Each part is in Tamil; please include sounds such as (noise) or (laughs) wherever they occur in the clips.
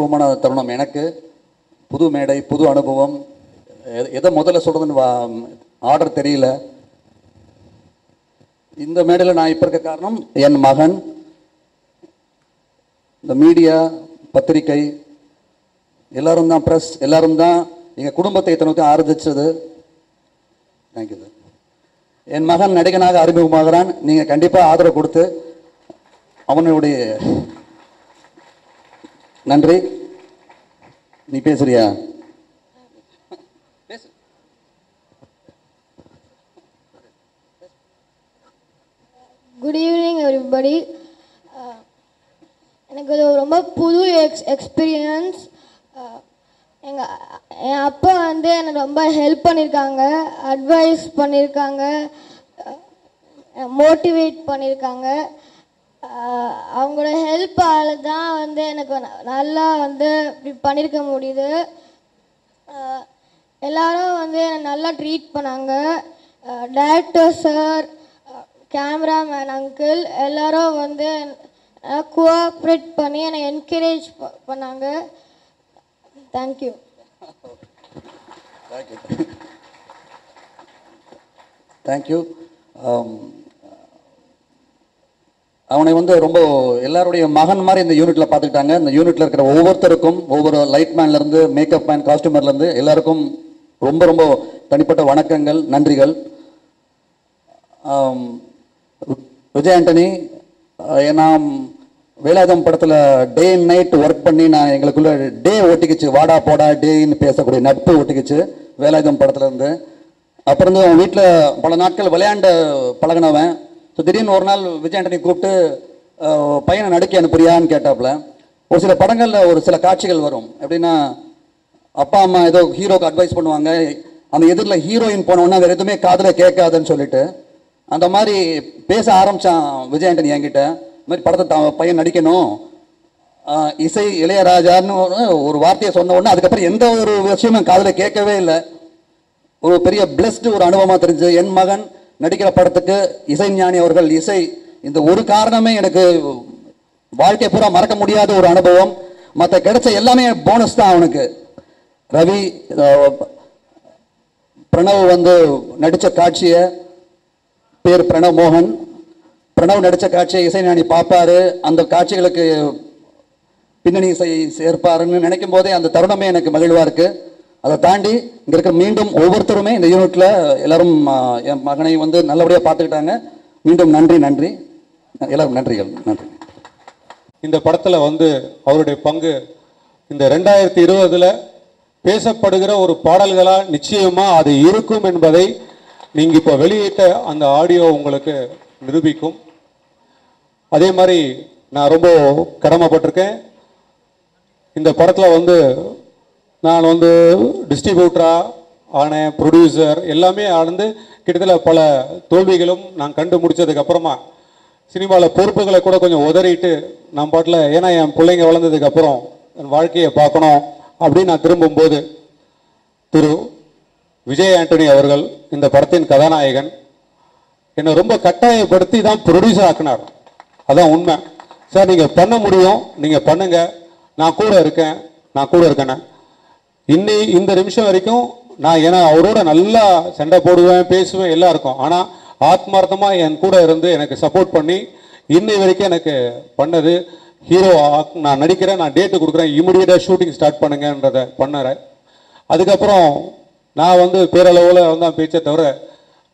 உணர்ச்சிபூர்வமான தருணம் எனக்கு. புது மேடை புது அனுபவம். எதை முதல்ல சொல்கிறதுன்னு ஆர்டர் தெரியல. இந்த மேடையில் நான் இப்போ இருக்க காரணம் என் மகன். இந்த மீடியா பத்திரிக்கை எல்லாரும் தான் ப்ரெஸ் எல்லாரும் தான் எங்கள் குடும்பத்தை இத்தனைக்கும் ஆரம்பிச்சது தேங்க்யூ சார் என் மகன் நடிகனாக அறிமுகமாகிறான். நீங்கள் கண்டிப்பாக ஆதரவு கொடுத்து அவனுடைய நன்றி. நீ பேசுறியா? குட் ஈவினிங் எவ்ரிபடி எனக்கு இது ரொம்ப புது எக்ஸ் எக்ஸ்பீரியன்ஸ் எங்கள் என் அப்பா வந்து எனக்கு ரொம்ப ஹெல்ப் பண்ணியிருக்காங்க அட்வைஸ் பண்ணியிருக்காங்க மோட்டிவேட் பண்ணியிருக்காங்க அஹ், அவங்களோட ஹெல்ப்பால் தான் வந்து எனக்கு நல்லா வந்து இப்படி பண்ணியிருக்க முடியுது. எல்லாரும் வந்து என்னை நல்லா ட்ரீட் பண்ணாங்க. டேரக்டர் சார் கேமராமேன் அங்கிள் எல்லாரும் வந்து கோஆப்ரேட் பண்ணி என்னை என்கரேஜ் பண்ணாங்க. தேங்க்யூ தேங்க்யூ அவனை வந்து ரொம்ப எல்லாருடைய மகன் மாதிரி இந்த யூனிட்ல பார்த்துக்கிட்டாங்க. இந்த யூனிட்ல இருக்கிற ஒவ்வொருத்தருக்கும் ஒவ்வொரு லைட் மேன்லேருந்து மேக்கப் மேன் காஸ்டியூமர்லேருந்து எல்லாருக்கும் ரொம்ப ரொம்ப தனிப்பட்ட வணக்கங்கள் நன்றிகள். விஜய் ஆண்டனி நாம் வேலாயுதம் படத்தில் டே அண்ட் நைட் ஒர்க் பண்ணி நான் எங்களுக்குள்ள டே ஒட்டிக்கிச்சு. வாடா போடா டேன்னு பேசக்கூடிய நட்பு ஒட்டிக்கிச்சு வேலாயுதம் படத்துல இருந்து. அப்புறம் அவன் வீட்டில் பல நாட்கள் விளையாண்ட பழகினவன். ஸோ திடீர்னு ஒரு நாள் விஜய் ஆண்டனி கூப்பிட்டு பையனை நடிக்க அனுப்புறியான்னு கேட்டாப்புல. ஒரு சில படங்களில் ஒரு சில காட்சிகள் வரும். எப்படின்னா அப்பா அம்மா ஏதோ ஹீரோக்கு அட்வைஸ் பண்ணுவாங்க. அந்த எதிரில் ஹீரோயின் போனோன்னா வேறு எதுவுமே காதில் கேட்காதுன்னு சொல்லிட்டு அந்த மாதிரி பேச ஆரம்பித்தான் விஜய் ஆண்டனி என்கிட்ட. இந்த மாதிரி படத்தை தான் பையன் நடிக்கணும். இசை இளையராஜான்னு ஒரு- வார்த்தையை சொன்ன உடனே அதுக்கப்புறம் எந்த ஒரு விஷயமும் காதில் கேட்கவே இல்லை. ஒரு பெரிய பிளஸ்டு ஒரு அனுபவமாக தெரிஞ்சு என் மகன் நடிக்கிற படத்துக்கு இசைஞானி அவர்கள் இசை இந்த ஒரு காரணமே எனக்கு வாழ்க்கை பூரா மறக்க முடியாத ஒரு அனுபவம். மற்ற கிடைச்ச எல்லாமே போனஸ் தான் அவனுக்கு. ரவி பிரணவ் வந்து நடித்த காட்சியை பேர் பிரணவ் மோகன். பிரணவ் நடித்த காட்சியை இசைஞானி பார்ப்பாரு. அந்த காட்சிகளுக்கு பின்னணி இசை சேர்ப்பாருன்னு நினைக்கும் போதே அந்த தருணமே எனக்கு மகிழ்வாக இருக்குது அதை தாண்டி இங்கே இருக்க மீண்டும் ஒவ்வொருத்தருமே இந்த யூனிட்டில் எல்லாரும் என் மகனை வந்து நல்லபடியாக பார்த்துக்கிட்டாங்க. மீண்டும் நன்றி நன்றி. எல்லாரும் நன்றிகள் நன்றி. இந்த படத்தில் வந்து அவருடைய பங்கு இந்த ரெண்டாயிரத்தி இருபதில் பேசப்படுகிற ஒரு பாடல்களாக நிச்சயமாக அது இருக்கும் என்பதை நீங்கள் இப்போ வெளியிட்ட அந்த ஆடியோ உங்களுக்கு நிரூபிக்கும். அதே மாதிரி நான் ரொம்ப கடமைப்பட்டிருக்கேன். இந்த படத்தில் வந்து நான் வந்து டிஸ்ட்ரிபியூட்டராக ஆனேன் ப்ரொடியூசர் எல்லாமே ஆனந்து கிட்டத்தட்ட பல தோல்விகளும் நான் கண்டு முடித்ததுக்கப்புறமா சினிமாவில் பொறுப்புகளை கூட கொஞ்சம் உதறிட்டு நான் பாட்டில் ஏன்னா என் பிள்ளைங்க வளர்ந்ததுக்கப்புறம் என் வாழ்க்கையை பார்க்கணும் அப்படின்னு நான் திரும்பும்போது திரு. விஜய் ஆண்டனி அவர்கள் இந்த படத்தின் கதாநாயகன் என்னை ரொம்ப கட்டாயப்படுத்தி தான் ப்ரொடியூசர் ஆக்கினார். அதான் உண்மை. சார் நீங்கள் பண்ண முடியும். நீங்கள் பண்ணுங்கள் நான் கூட இருக்கேன். நான் கூட இருக்கேனே. இன்னி இந்த நிமிஷம் வரைக்கும் நான் ஏன்னா அவரோட நல்லா சண்டை போடுவேன் பேசுவேன் எல்லாம் இருக்கும் ஆனால் ஆத்மார்த்தமாக என் கூட இருந்து எனக்கு சப்போர்ட் பண்ணி இன்னை வரைக்கும் எனக்கு பண்ணது ஹீரோ நான் நடிக்கிறேன் நான் டேட்டு கொடுக்குறேன் இமிடியேட்டாக ஷூட்டிங் ஸ்டார்ட் பண்ணுங்கன்றதை பண்ணுறேன். அதுக்கப்புறம் நான் வந்து பேரளவில் வந்து நான் தவிர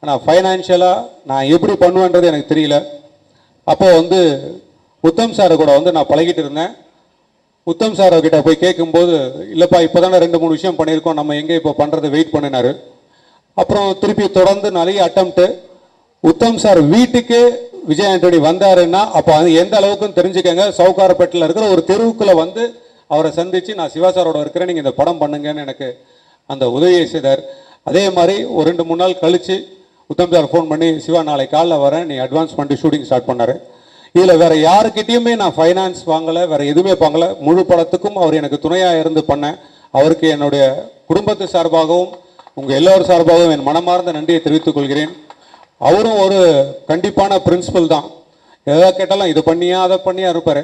ஆனால் ஃபைனான்ஷியலாக நான் எப்படி பண்ணுவேன்றது எனக்கு தெரியல. அப்போது வந்து உத்தம் சார் கூட வந்து நான் பழகிட்டு இருந்தேன். உத்தம் சார் அவர்கிட்ட போய் கேட்கும்போது இல்லைப்பா இப்போ தானே ரெண்டு மூணு விஷயம் பண்ணியிருக்கோம். நம்ம எங்கே இப்போ பண்ணுறது வெயிட் பண்ணினாரு. அப்புறம் திருப்பி தொடர்ந்து நிறைய அட்டம்ப்ட்டு உத்தம் சார் வீட்டுக்கு விஜய் ஆண்டனி வந்தாருன்னா அப்போ அது எந்த அளவுக்குன்னு தெரிஞ்சுக்கங்க. சவுகாரப்பேட்டில் இருக்கிற ஒரு தெருவுக்குள்ளே வந்து அவரை சந்தித்து நான் சிவா சாரோட இருக்கிறேன். நீங்கள் இந்த படம் பண்ணுங்கன்னு எனக்கு அந்த உதவியை செய்தார். அதே மாதிரி ஒரு ரெண்டு மூணு நாள் கழித்து உத்தம் சார் ஃபோன் பண்ணி சிவா நாளை காலைல வரேன். நீ அட்வான்ஸ் பண்ணிட்டு ஷூட்டிங் ஸ்டார்ட் பண்ணார். இதில் வேற யாருக்கிட்டேயுமே நான் ஃபைனான்ஸ் வாங்கலை வேற எதுவுமே வாங்கலை. முழு படத்துக்கும் அவர் எனக்கு துணையாக இருந்து பண்ணேன் அவருக்கு என்னுடைய குடும்பத்து சார்பாகவும் உங்கள் எல்லோரும் சார்பாகவும் என் மனமார்ந்த நன்றியை தெரிவித்துக் கொள்கிறேன். அவரும் ஒரு கண்டிப்பான பிரின்சிபல் தான். எதாவது கேட்டாலும் இதை பண்ணியா அதை பண்ணியா இருப்பார்.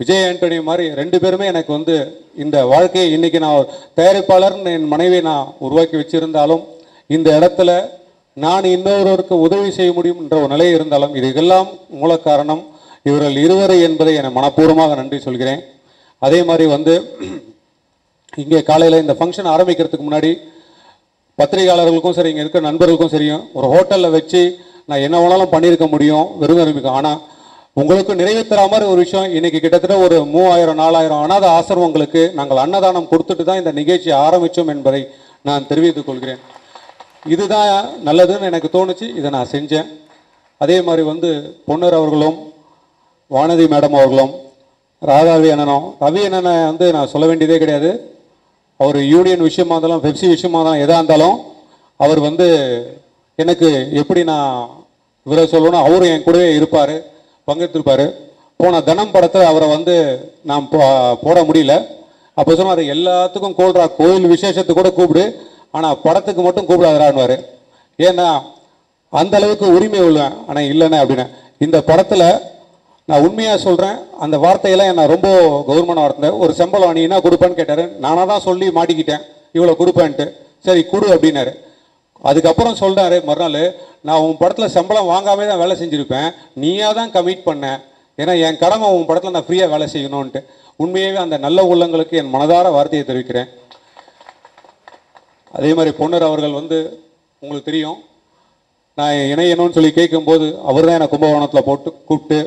விஜய் ஆண்டனி மாதிரி ரெண்டு பேருமே எனக்கு வந்து இந்த வாழ்க்கையை இன்னைக்கு நான் தயாரிப்பாளர்னு என் மனைவியை நான் உருவாக்கி வச்சிருந்தாலும் இந்த இடத்துல நான் இன்னொருவருக்கு உதவி செய்ய முடியும் என்ற ஒரு நிலை இருந்தாலும் இதுக்கெல்லாம் மூல காரணம் இவர்கள் இருவரை என்பதை என மனப்பூர்வமாக நன்றி சொல்கிறேன். அதே மாதிரி வந்து இங்கே காலையில் இந்த ஃபங்க்ஷன் ஆரம்பிக்கிறதுக்கு முன்னாடி பத்திரிகையாளர்களுக்கும் சரி இங்கே இருக்கிற நண்பர்களுக்கும் சரியும் ஒரு ஹோட்டலில் வச்சு நான் என்ன வேணாலும் பண்ணியிருக்க முடியும் விருந்தினருக்கு ஆனால் உங்களுக்கு நிறைவு மாதிரி ஒரு விஷயம் இன்னைக்கு கிட்டத்தட்ட ஒரு மூவாயிரம் நாலாயிரம் அனாத ஆசிரமங்களுக்கு நாங்கள் அன்னதானம் கொடுத்துட்டு தான் இந்த நிகழ்ச்சியை ஆரம்பித்தோம் என்பதை நான் தெரிவித்துக் கொள்கிறேன். இதுதான் நல்லதுன்னு எனக்கு தோணுச்சு இதை நான் செஞ்சேன். அதே மாதிரி வந்து பொன்னர் அவர்களும் வானதி மேடம் அவர்களும் ராதாவி அண்ணனும் ரவி அண்ணனை வந்து நான் சொல்ல வேண்டியதே கிடையாது. அவர் யூனியன் விஷயமா இருந்தாலும் பெப்சி விஷயமா இருந்தாலும் எதாக இருந்தாலும் அவர் வந்து எனக்கு எப்படி நான் இவரை சொல்லணும் அவரும் என் கூடவே இருப்பார் பங்கெடுத்திருப்பார். போன தனம் படத்தை அவரை வந்து நான் போ- போட முடியல. அப்போ சொன்னார் எல்லாத்துக்கும் கூடுறா கோயில் விசேஷத்துக்கு கூட கூப்பிடு. ஆனால் படத்துக்கு மட்டும் கூப்பிடாதரான்னுவார் ஏன்னா அந்த அளவுக்கு உரிமை உள்ளேன் ஆனால் இல்லைண்ணே அப்படின்னு. இந்த படத்தில் நான் உண்மையாக சொல்கிறேன் அந்த வார்த்தையெல்லாம் என்ன ரொம்ப கௌரவமான வார்த்தை. ஒரு சம்பளம் அணினா கொடுப்பேன்னு கேட்டார். நானாக தான் சொல்லி மாட்டிக்கிட்டேன். இவ்வளோ கொடுப்பேன்ட்டு. சரி கொடு அப்படின்னாரு. அதுக்கப்புறம் சொல்கிறார் மறுநாள் நான் உன் படத்தில் சம்பளம் வாங்காமே தான் வேலை செஞ்சுருப்பேன். நீயா தான் கமிட் பண்ணேன் ஏன்னா என் கடமை உன் படத்தில் நான் ஃப்ரீயாக வேலை செய்யணும்ன்ட்டு. உண்மையாகவே அந்த நல்ல உள்ளங்களுக்கு என் மனதார வார்த்தையை தெரிவிக்கிறேன். அதே மாதிரி பொன்னர் அவர்கள் வந்து உங்களுக்கு தெரியும். நான் இணையணும்னு சொல்லி கேட்கும்போது அவர் தான் என்னை கும்பகோணத்தில் போட்டு கூப்பிட்டு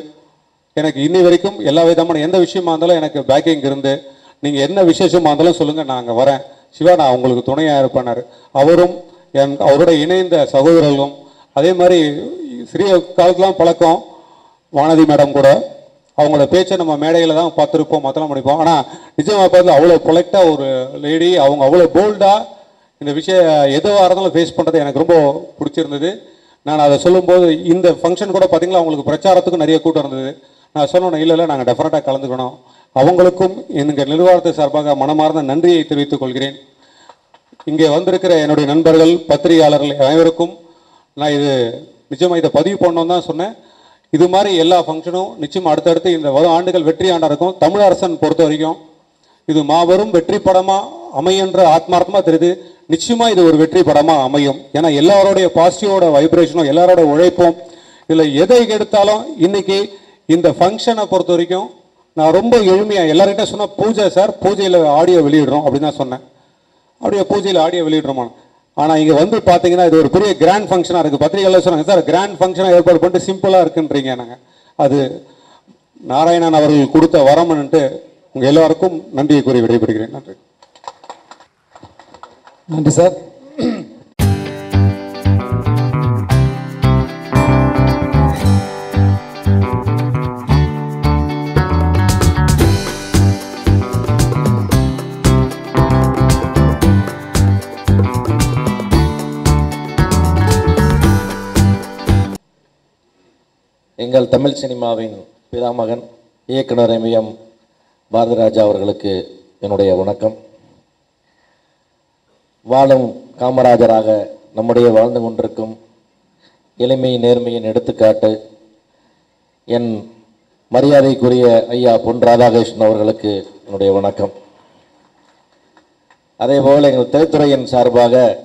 எனக்கு இன்னி வரைக்கும் எல்லா விதமான எந்த விஷயமா இருந்தாலும் எனக்கு பேக்கிங் இருந்து நீங்கள் என்ன விசேஷமாக இருந்தாலும் சொல்லுங்கள் நான் அங்கே வரேன். சிவா நான் உங்களுக்கு துணையாக இருப்பேனார். அவரும் என் அவரோட இணைந்த சகோதரர்களும் அதே மாதிரி சிறிய காலத்துலாம் பழக்கம் வானதி மேடம் கூட. அவங்களோட பேச்சை நம்ம மேடையில் தான் பார்த்துருப்போம் மற்றலாம் முடிப்போம் ஆனால் நிஜமாக பார்த்து அவ்வளோ பொலைட்டாக ஒரு லேடி அவங்க அவ்வளோ போல்டாக இந்த விஷயம் எதுவாக இருந்தாலும் ஃபேஸ் பண்ணுறது எனக்கு ரொம்ப பிடிச்சிருந்தது. நான் அதை சொல்லும்போது இந்த ஃபங்க்ஷன் கூட பார்த்தீங்களா அவங்களுக்கு பிரச்சாரத்துக்கும் நிறைய கூட்டம் இருந்தது. நான் சொன்னோம் இல்லை இல்லை நாங்கள் டெஃபரெண்ட்டாக கலந்துக்கணும். அவங்களுக்கும் எங்கள் நிர்வாகத்தை சார்பாக மனமார்ந்த நன்றியை தெரிவித்துக் கொள்கிறேன். இங்கே வந்திருக்கிற என்னுடைய நண்பர்கள் பத்திரிகையாளர்கள் அனைவருக்கும் நான் இது நிச்சயமாக இதை பதிவு பண்ணணும் தான் சொன்னேன். இது மாதிரி எல்லா ஃபங்க்ஷனும் நிச்சயம் அடுத்தடுத்து இந்த வரும் ஆண்டுகள் வெற்றி ஆண்டாக இருக்கும். தமிழ் அரசன் பொறுத்த வரைக்கும் இது மாபெரும் வெற்றி படமாக அமையன்ற ஆத்மார்த்தமாக தெரியுது. நிச்சயமாக இது ஒரு வெற்றி படமாக அமையும். ஏன்னா எல்லாரோடைய பாசிட்டிவோட வைப்ரேஷனும் எல்லாரோட உழைப்பும் இதில் எதை எடுத்தாலும் இன்னைக்கு இந்த ஃபங்க்ஷனை பொறுத்த வரைக்கும் நான் ரொம்ப எளிமையாக எல்லார்கிட்ட சொன்னால் பூஜை சார் பூஜையில் ஆடியோ வெளியிடுறோம் அப்படின்னு தான் சொன்னேன். அப்படியே பூஜையில் ஆடியோ வெளியிடுறோமா ஆனால் இங்கே வந்து பார்த்தீங்கன்னா இது ஒரு பெரிய கிராண்ட் ஃபங்க்ஷனாக இருக்குது பத்திரிகையில் சொன்னாங்க சார் கிராண்ட் ஃபங்க்ஷனாக ஏற்பாடு பண்ணிட்டு சிம்பிளாக இருக்குன்றீங்க நாங்கள் அது நாராயணன் அவர்கள் கொடுத்த வரம்னுட்டு உங்கள் எல்லாருக்கும் நன்றியை கூறி விடைபெறுகிறேன். நன்றி. நன்றி சார். எங்கள் தமிழ் சினிமாவின் பிதாமகன் இயக்குனர் எம். எம். பாரதிராஜா அவர்களுக்கு என்னுடைய வணக்கம். வாழும் காமராஜராக நம்முடைய வாழ்ந்து கொண்டிருக்கும் எளிமை நேர்மையின் எடுத்துக்காட்டு என் மரியாதைக்குரிய ஐயா பொன் ராதாகிருஷ்ணன் அவர்களுக்கு என்னுடைய வணக்கம். அதேபோல் எங்கள் திரைத்துறையின் சார்பாக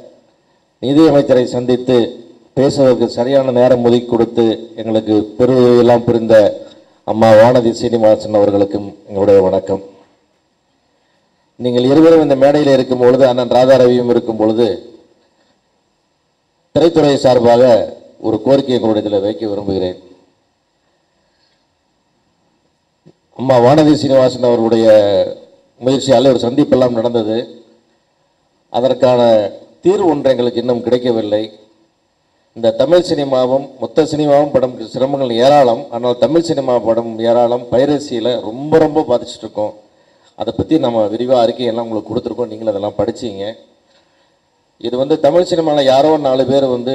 நிதியமைச்சரை சந்தித்து பேசுவதற்கு சரியான நேரம் ஒதுக்கி கொடுத்து எங்களுக்கு பெருவெல்லாம் புரிந்த அம்மா வானதி சீனிவாசன் அவர்களுக்கும் எங்களுடைய வணக்கம். நீங்கள் இருவரும் இந்த மேடையில் இருக்கும் பொழுது அண்ணன் ராதாரவியும் இருக்கும் பொழுது திரைத்துறை சார்பாக ஒரு கோரிக்கை எங்களுடைய இதில் வைக்க விரும்புகிறேன். அம்மா வானதி சீனிவாசன் அவர்களுடைய முயற்சியால் ஒரு சந்திப்பெல்லாம் நடந்தது. அதற்கான தீர்வு ஒன்று எங்களுக்கு இன்னும் கிடைக்கவில்லை. இந்த தமிழ் சினிமாவும் மொத்த சினிமாவும் படம் சிரமங்கள் ஏராளம். ஆனால் தமிழ் சினிமா படம் ஏராளம். பைரசியில் ரொம்ப ரொம்ப பாதிச்சுட்டு இருக்கோம் அதை பற்றி நம்ம விரிவாக அறிக்கையெல்லாம் உங்களுக்கு கொடுத்துருக்கோம். நீங்களும் அதெல்லாம் படிச்சீங்க. இது வந்து தமிழ் சினிமாவில் யாரோ நாலு பேர் வந்து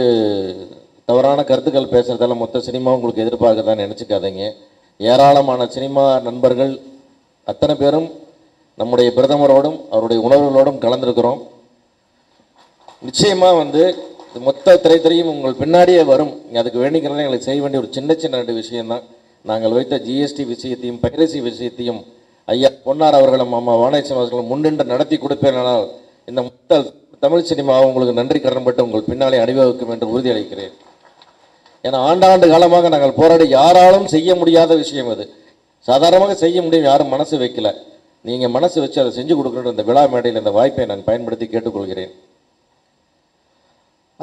தவறான கருத்துக்கள் பேசுகிறதால மொத்த சினிமா உங்களுக்கு எதிர்பார்க்குறதான்னு நினச்சிக்காதீங்க. ஏராளமான சினிமா நண்பர்கள் அத்தனை பேரும் நம்முடைய பிரதமரோடும் அவருடைய உணர்வுகளோடும் கலந்துருக்கிறோம். நிச்சயமாக வந்து மொத்த திரைத்துறையும் உங்கள் பின்னாடியே வரும். அதுக்கு வேண்டிக்கிறத எங்களுக்கு செய்ய வேண்டிய ஒரு சின்ன சின்ன ரெண்டு விஷயம்தான். நாங்கள் வைத்த ஜிஎஸ்டி விஷயத்தையும் பைரசி விஷயத்தையும் ஐயா பொன்னார் அவர்களும் அம்மா வானேசன் அவர்களும் முன்னின்று நடத்தி கொடுப்பேனால் இந்த மொத்த தமிழ் சினிமா உங்களுக்கு நன்றி கடன்பட்டு உங்கள் பின்னாலே அணிவகுக்கும் என்று உறுதியளிக்கிறேன். ஏன்னா ஆண்டாண்டு காலமாக நாங்கள் போராடி யாராலும் செய்ய முடியாத விஷயம் அது. சாதாரணமாக செய்ய முடியும் யாரும் மனசு வைக்கல. நீங்கள் மனசு வச்சு அதை செஞ்சு கொடுக்கணும் இந்த விழா மேடையில் இந்த வாய்ப்பை நான் பயன்படுத்தி கேட்டுக்கொள்கிறேன்.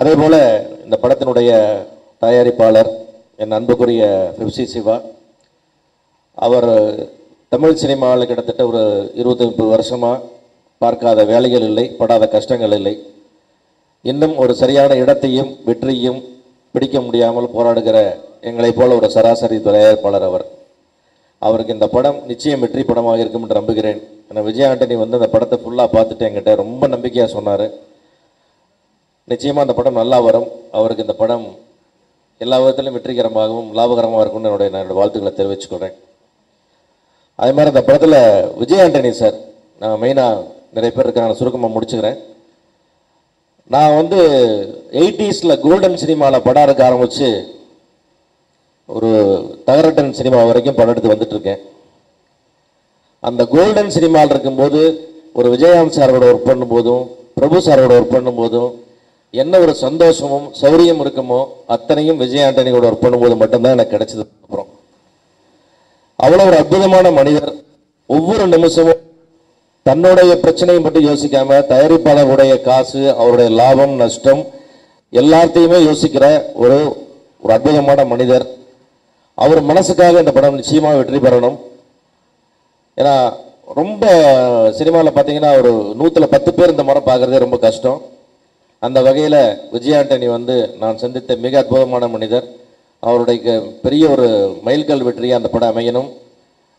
அதே போல் இந்த படத்தினுடைய தயாரிப்பாளர் என் அன்புக்குரிய பிப்சி சிவா. அவர் தமிழ் சினிமாவில் கிட்டத்தட்ட ஒரு இருபத்தி முப்பது வருஷமாக பார்க்காத வேலைகள் இல்லை படாத கஷ்டங்கள் இல்லை. இன்னும் ஒரு சரியான இடத்தையும் வெற்றியும் பிடிக்க முடியாமல் போராடுகிற எங்களைப் போல ஒரு சராசரி தயாரிப்பாளர் அவர். அவருக்கு இந்த படம் நிச்சயம் வெற்றி படமாக இருக்கும் என்று நம்புகிறேன். ஏன்னா விஜய் ஆண்டனி வந்து அந்த படத்தை ஃபுல்லாக பார்த்துட்டு என்கிட்ட ரொம்ப நம்பிக்கையாக சொன்னார். நிச்சயமாக அந்த படம் நல்லா வரும். அவருக்கு இந்த படம் எல்லா விதத்திலும் வெற்றிகரமாகவும் லாபகரமாக இருக்கும்னு என்னுடைய நான் என்னுடைய வாழ்த்துக்களை தெரிவிச்சுக்கிறேன் அதே மாதிரி அந்த படத்தில் விஜய் ஆண்டனி சார் நான் மெயினாக நிறைய பேர் இருக்காங்க சுருக்கமாக முடிச்சுக்கிறேன். நான் வந்து எயிட்டிஸில் கோல்டன் சினிமாவில் படம் எடுக்க ஆரம்பித்து ஒரு தகரட்டன் சினிமா வரைக்கும் படம் எடுத்து வந்துட்டுருக்கேன். அந்த கோல்டன் சினிமாவில் இருக்கும்போது ஒரு விஜயகாந்த் சாரோட ஒர்க் பண்ணும்போதும் பிரபு சாரோட ஒர்க் பண்ணும்போதும் என்ன ஒரு சந்தோஷமும் சௌரியம் இருக்குமோ அத்தனையும் விஜய் ஆண்டனியோட ஒர்க் பண்ணும்போது மட்டும்தான் எனக்கு கிடைச்சது. அப்புறம் அவ்வளோ ஒரு அற்புதமான மனிதர். ஒவ்வொரு நிமிஷமும் தன்னுடைய பிரச்சனையை மட்டும் யோசிக்காம தயாரிப்பாளருடைய காசு அவருடைய லாபம் நஷ்டம் எல்லாத்தையுமே யோசிக்கிற ஒரு ஒரு அற்புதமான மனிதர். அவர் மனசுக்காக இந்த படம் நிச்சயமாக வெற்றி பெறணும். ஏன்னா ரொம்ப சினிமாவில் பார்த்தீங்கன்னா ஒரு நூற்றில் பத்து பேர் இந்த மரம் பார்க்குறதே ரொம்ப கஷ்டம். அந்த வகையில் விஜய் ஆண்டனி வந்து நான் சந்தித்த மிக அற்புதமான மனிதர். அவருடைய க- பெரிய ஒரு மைல்கல் வெற்றி அந்த படம் அமையணும்.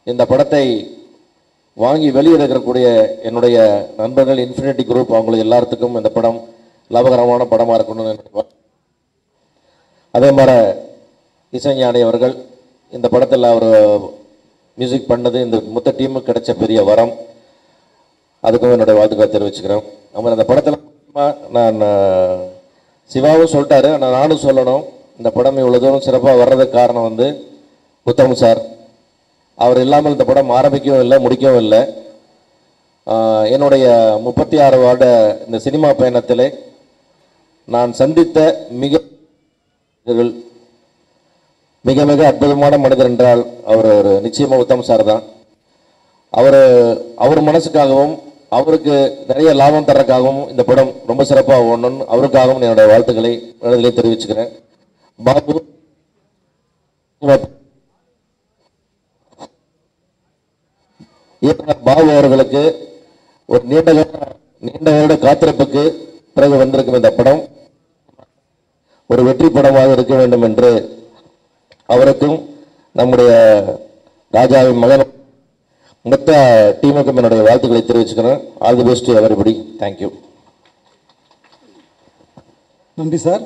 இந்த படத்தை வாங்கி வெளியிடக்கூடிய என்னுடைய நண்பர்கள் இன்ஃபினிட்டி குரூப் அவங்களுக்கு எல்லாத்துக்கும் இந்த படம் லாபகரமான படமாக இருக்கணும்னு அதே மாதிரி இசைஞானி அவர்கள் இந்த படத்தில் அவர் மியூசிக் பண்ணது இந்த மொத்த டீமுக்கு கிடைச்ச பெரிய வரம். அதுக்கும் என்னுடைய வாழ்த்துக்களை தெரிவிச்சுக்கிறேன். அவர் அந்த படத்தில் நான் சிவாவும் சொல்லிட்டாரு. ஆனால் நானும் சொல்லணும். இந்த படம் இவ்வளோ தூரம் சிறப்பாக வர்றதுக்கு காரணம் வந்து உத்தம் சார். அவர் இல்லாமல் இந்த படம் ஆரம்பிக்கவும் இல்லை முடிக்கவும் இல்லை. என்னுடைய முப்பத்தி ஆறு வருட இந்த சினிமா பயணத்தில் நான் சந்தித்த மிக மிக மிக அற்புதமான மனிதர் என்றால் அவர் ஒரு நிச்சயமாக உத்தம் சார் தான். அவர் அவர் மனசுக்காகவும் அவருக்கு நிறைய லாபம் தர்றதுக்காகவும் இந்த படம் ரொம்ப சிறப்பாக ஓடணும்னு அவருக்காகவும் என்னுடைய வாழ்த்துக்களை மனதிலே தெரிவிச்சுக்கிறேன். பாபு இயக்குனர் பாபு அவர்களுக்கு ஒரு நீண்ட நீண்ட வருட காத்திருப்புக்கு பிறகு வந்திருக்கும் இந்த படம் ஒரு வெற்றி படமாக இருக்க வேண்டும் என்று அவருக்கும் நம்முடைய ராஜாவின் மகன் மொத்த டீமுக்கும் என்னுடைய வாழ்த்துக்களை தெரிவிச்சுக்கிறேன். All the best everybody thank you நன்றி சார்.